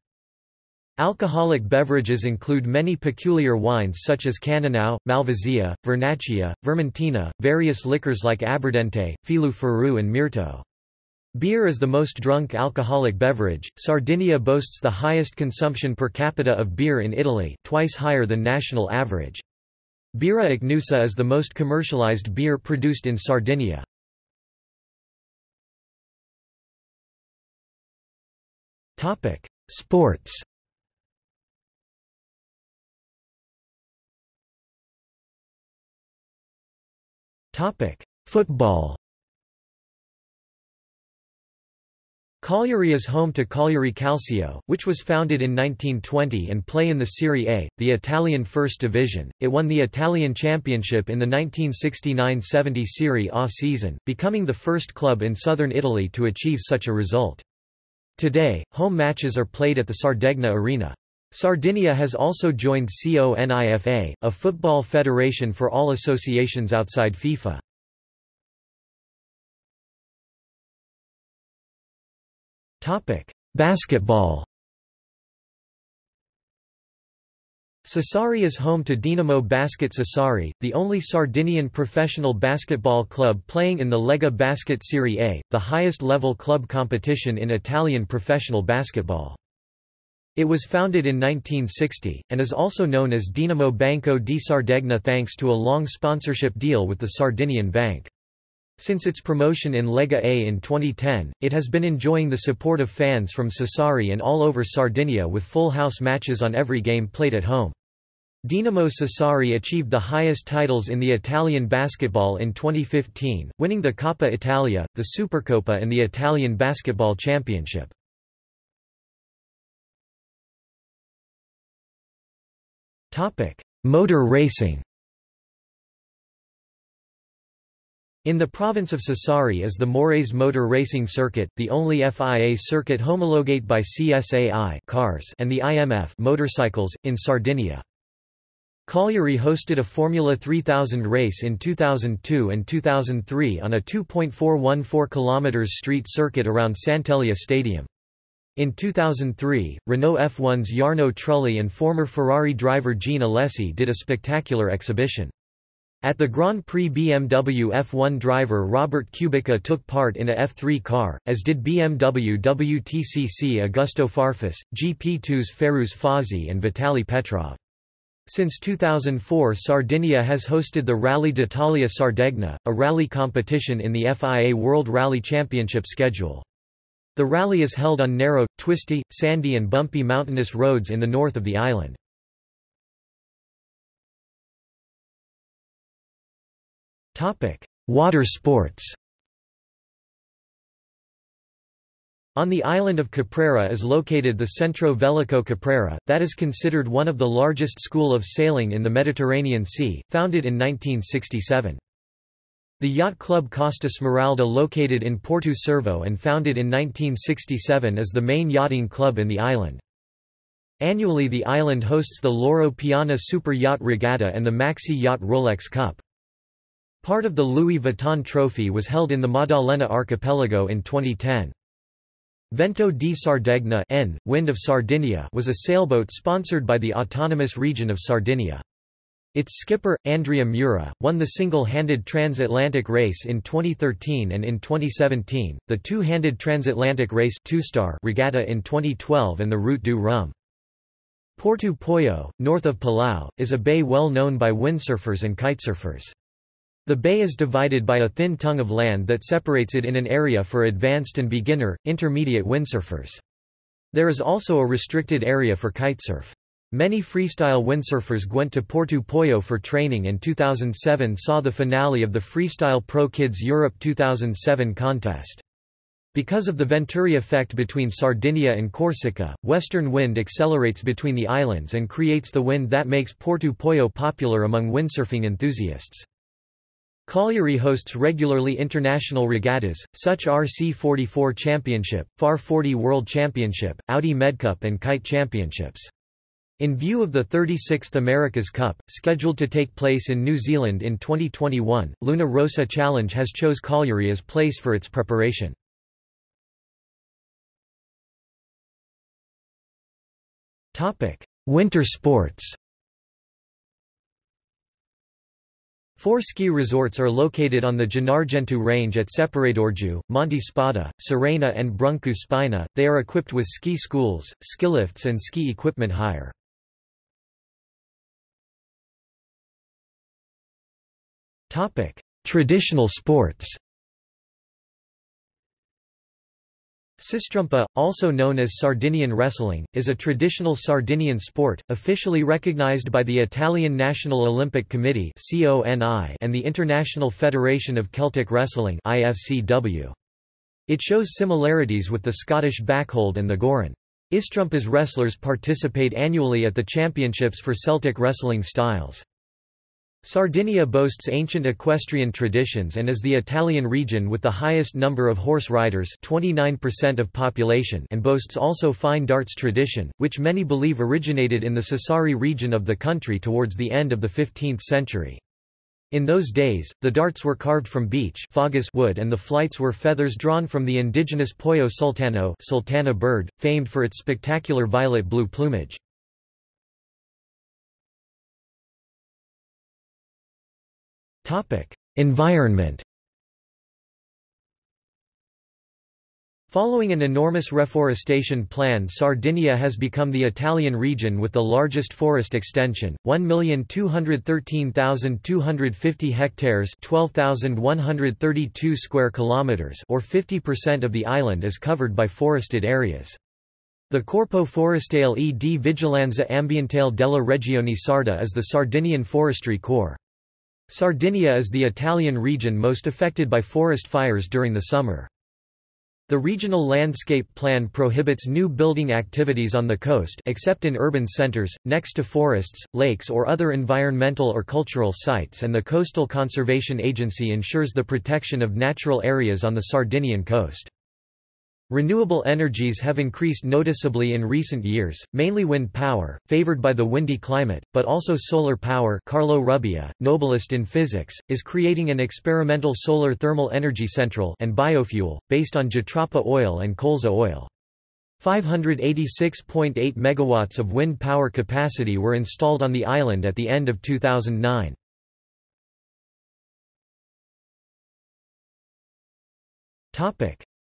Alcoholic beverages include many peculiar wines such as Cannonau, Malvasia, Vernaccia, Vermentino, various liquors like Abbardente, Filou Ferrou and Mirto. Beer is the most drunk alcoholic beverage. Sardinia boasts the highest consumption per capita of beer in Italy, twice higher than national average. Birra Ichnusa is the most commercialized beer produced in Sardinia. Topic: Sports. Topic: Football. Cagliari is home to Cagliari Calcio, which was founded in 1920 and play in the Serie A, the Italian First Division. It won the Italian Championship in the 1969–70 Serie A season, becoming the first club in southern Italy to achieve such a result. Today, home matches are played at the Sardegna Arena. Sardinia has also joined CONIFA, a football federation for all associations outside FIFA. Basketball Sassari is home to Dinamo Basket Sassari, the only Sardinian professional basketball club playing in the Lega Basket Serie A, the highest-level club competition in Italian professional basketball. It was founded in 1960, and is also known as Dinamo Banco di Sardegna thanks to a long sponsorship deal with the Sardinian Bank. Since its promotion in Lega A in 2010, it has been enjoying the support of fans from Sassari and all over Sardinia with full house matches on every game played at home. Dinamo Sassari achieved the highest titles in the Italian basketball in 2015, winning the Coppa Italia, the Supercoppa and the Italian Basketball Championship. Motor racing In the province of Sassari is the Mores Motor Racing Circuit, the only FIA circuit homologate by CSAI cars and the IMF motorcycles, in Sardinia. Cagliari hosted a Formula 3000 race in 2002 and 2003 on a 2.414 km street circuit around Sant'Elia Stadium. In 2003, Renault F1's Jarno Trulli and former Ferrari driver Jean Alesi did a spectacular exhibition. At the Grand Prix BMW F1 driver Robert Kubica took part in a F3 car, as did BMW WTCC Augusto Farfus, GP2's Fairuz Fauzy and Vitaly Petrov. Since 2004 Sardinia has hosted the Rally d'Italia Sardegna, a rally competition in the FIA World Rally Championship schedule. The rally is held on narrow, twisty, sandy and bumpy mountainous roads in the north of the island. Water sports On the island of Caprera is located the Centro Velico Caprera, that is considered one of the largest school of sailing in the Mediterranean Sea, founded in 1967. The yacht club Costa Smeralda located in Porto Cervo and founded in 1967 is the main yachting club in the island. Annually the island hosts the Loro Piana Super Yacht Regatta and the Maxi Yacht Rolex Cup. Part of the Louis Vuitton Trophy was held in the Maddalena Archipelago in 2010. Vento di Sardegna N, Wind of Sardinia was a sailboat sponsored by the autonomous region of Sardinia. Its skipper, Andrea Mura, won the single-handed transatlantic race in 2013 and in 2017, the two-handed transatlantic race two-star regatta in 2012 and the Route du Rhum. Porto Pollo, north of Palau, is a bay well known by windsurfers and kitesurfers. The bay is divided by a thin tongue of land that separates it in an area for advanced and beginner, intermediate windsurfers. There is also a restricted area for kitesurf. Many freestyle windsurfers went to Porto Pollo for training and 2007 saw the finale of the Freestyle Pro Kids Europe 2007 contest. Because of the Venturi effect between Sardinia and Corsica, western wind accelerates between the islands and creates the wind that makes Porto Pollo popular among windsurfing enthusiasts. Cagliari hosts regularly international regattas, such RC44 Championship, Farr 40 World Championship, Audi Medcup and Kite Championships. In view of the 36th America's Cup, scheduled to take place in New Zealand in 2021, Luna Rossa Challenge has chose Cagliari as place for its preparation. Winter sports Four ski resorts are located on the Gennargentu range at Separadorju, Monte Spada, Serena and Bruncu Spina. They are equipped with ski schools, skilifts and ski equipment hire. Traditional sports S'Istrumpa, also known as Sardinian wrestling, is a traditional Sardinian sport, officially recognized by the Italian National Olympic Committee and the International Federation of Celtic Wrestling It shows similarities with the Scottish backhold and the Gouren. Istrumpa's wrestlers participate annually at the championships for Celtic wrestling styles. Sardinia boasts ancient equestrian traditions and is the Italian region with the highest number of horse riders 29% of population and boasts also fine darts tradition, which many believe originated in the Sassari region of the country towards the end of the 15th century. In those days, the darts were carved from beech wood and the flights were feathers drawn from the indigenous Pollo sultano sultana bird, famed for its spectacular violet-blue plumage. Environment Following an enormous reforestation plan Sardinia has become the Italian region with the largest forest extension, 1,213,250 hectares 12,132 square kilometers or 50% of the island is covered by forested areas. The Corpo Forestale e di Vigilanza Ambientale della Regione Sarda is the Sardinian Forestry Corps. Sardinia is the Italian region most affected by forest fires during the summer. The regional landscape plan prohibits new building activities on the coast except in urban centers, next to forests, lakes or other environmental or cultural sites and the Coastal Conservation Agency ensures the protection of natural areas on the Sardinian coast. Renewable energies have increased noticeably in recent years, mainly wind power, favored by the windy climate, but also solar power Carlo Rubbia, Nobelist in physics, is creating an experimental solar thermal energy central and biofuel, based on jatropha oil and colza oil. 586.8 megawatts of wind power capacity were installed on the island at the end of 2009.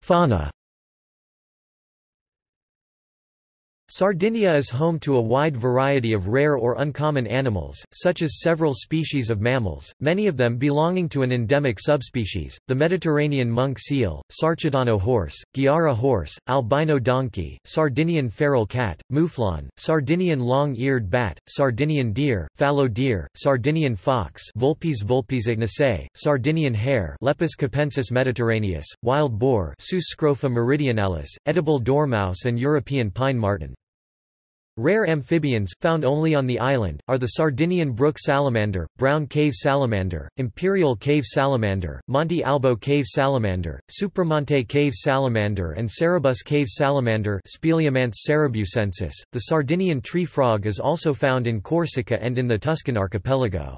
Fauna Sardinia is home to a wide variety of rare or uncommon animals, such as several species of mammals, many of them belonging to an endemic subspecies, the Mediterranean monk seal, Sarcidano horse, Giara horse, albino donkey, Sardinian feral cat, mouflon, Sardinian long-eared bat, Sardinian deer, fallow deer, Sardinian fox Vulpes vulpes ichnusae, Sardinian hare Lepus capensis mediterraneus, wild boar Sus scrofa meridionalis, edible dormouse and European pine marten. Rare amphibians, found only on the island, are the Sardinian brook salamander, brown cave salamander, imperial cave salamander, Monte Albo cave salamander, Supramonte cave salamander and Sarrabus cave salamander. The Sardinian tree frog is also found in Corsica and in the Tuscan archipelago.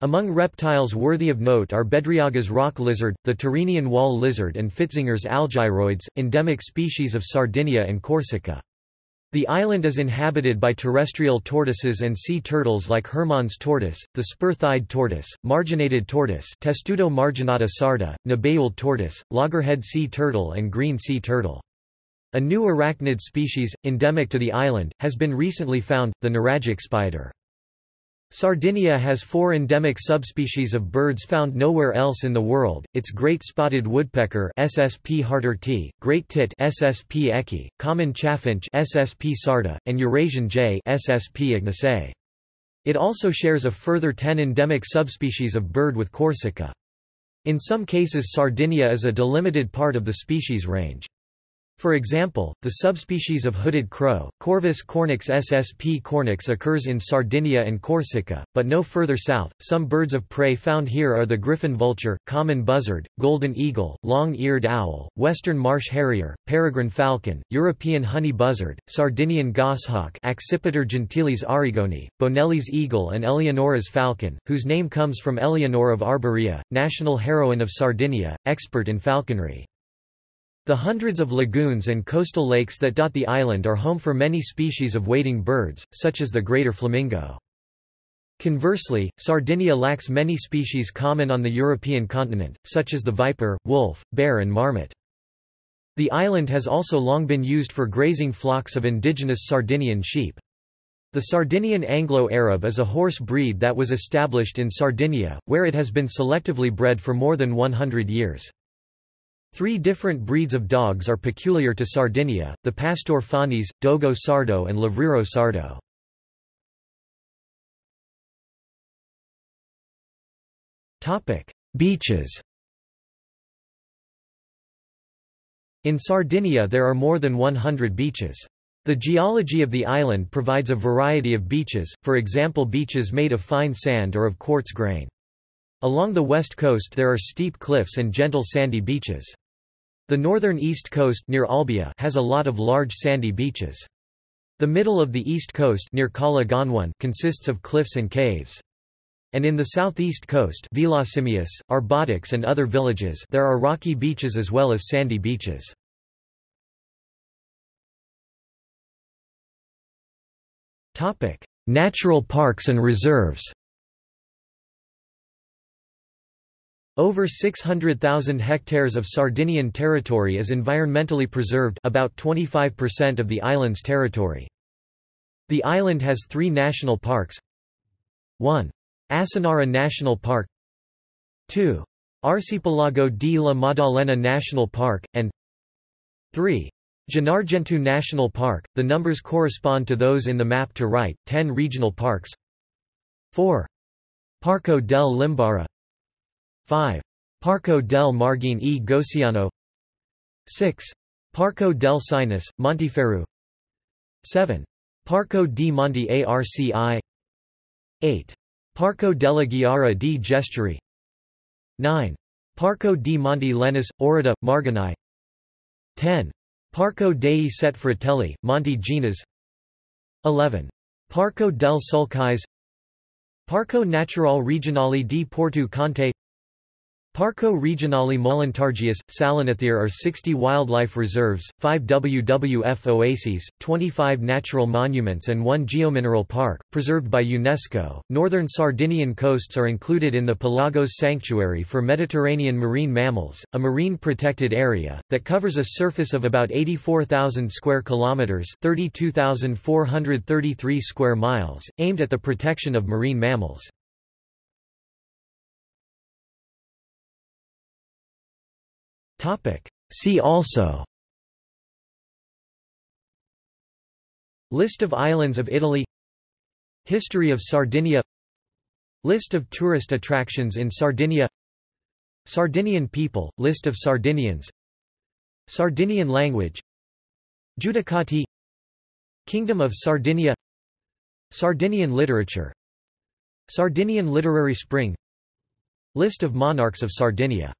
Among reptiles worthy of note are Bedriaga's rock lizard, the Tyrrhenian wall lizard and Fitzinger's algyroids, endemic species of Sardinia and Corsica. The island is inhabited by terrestrial tortoises and sea turtles like Hermann's tortoise, the spur-thighed tortoise, marginated tortoise Testudo marginata sarda, nabeul tortoise, loggerhead sea turtle and green sea turtle. A new arachnid species, endemic to the island, has been recently found, the nuragic spider. Sardinia has four endemic subspecies of birds found nowhere else in the world, its great spotted woodpecker SSP hartertii, great tit SSP ecki, common chaffinch SSP sarda, and Eurasian jay SSP ichnusae. It also shares a further 10 endemic subspecies of bird with Corsica. In some cases Sardinia is a delimited part of the species range. For example, the subspecies of hooded crow, Corvus cornix ssp cornix occurs in Sardinia and Corsica, but no further south. Some birds of prey found here are the griffon vulture, common buzzard, golden eagle, long-eared owl, western marsh harrier, peregrine falcon, European honey buzzard, Sardinian goshawk Accipiter gentilis arrigoni, Bonelli's eagle and Eleonora's falcon, whose name comes from Eleonora of Arborea, national heroine of Sardinia, expert in falconry. The hundreds of lagoons and coastal lakes that dot the island are home for many species of wading birds, such as the greater flamingo. Conversely, Sardinia lacks many species common on the European continent, such as the viper, wolf, bear and marmot. The island has also long been used for grazing flocks of indigenous Sardinian sheep. The Sardinian Anglo-Arab is a horse breed that was established in Sardinia, where it has been selectively bred for more than 100 years. Three different breeds of dogs are peculiar to Sardinia, the Pastore Fonnese, Dogo Sardo and Levriero Sardo. Beaches In Sardinia there are more than 100 beaches. The geology of the island provides a variety of beaches, for example beaches made of fine sand or of quartz grain. Along the west coast there are steep cliffs and gentle sandy beaches. The northern east coast near Olbia has a lot of large sandy beaches. The middle of the east coast near Cala Gonone consists of cliffs and caves. and in the southeast coast Arbatax and other villages there are rocky beaches as well as sandy beaches. Natural parks and reserves Over 600,000 hectares of Sardinian territory is environmentally preserved about 25% of the island's territory. The island has three national parks 1. Asinara National Park 2. Arcipelago di la Maddalena National Park, and 3. Gennargentu National Park, the numbers correspond to those in the map to right, 10 regional parks 4. Parco del Limbara 5. Parco del Margine e Goceano 6. Parco del Sinis, Monteferru 7. Parco di Monte Arci 8. Parco della Giara di Gesturi 9. Parco di Monte Linas, Oridda, Marganai 10. Parco dei Sette Fratelli, Monte Genis 11. Parco del Sulcis Parco Natural Regionale di Porto Conte Parco Regionale Molentargius, Salinathir are 60 wildlife reserves, 5 WWF oases, 25 natural monuments and 1 geomineral park, preserved by UNESCO. Northern Sardinian coasts are included in the Pelagos Sanctuary for Mediterranean marine mammals, a marine protected area that covers a surface of about 84,000 square kilometers, 32,433 square miles, aimed at the protection of marine mammals. See also. List of islands of Italy. History of Sardinia. List of tourist attractions in Sardinia. Sardinian people, list of Sardinians. Sardinian language. Giudicati. Kingdom of Sardinia. Sardinian literature. Sardinian literary spring. List of monarchs of Sardinia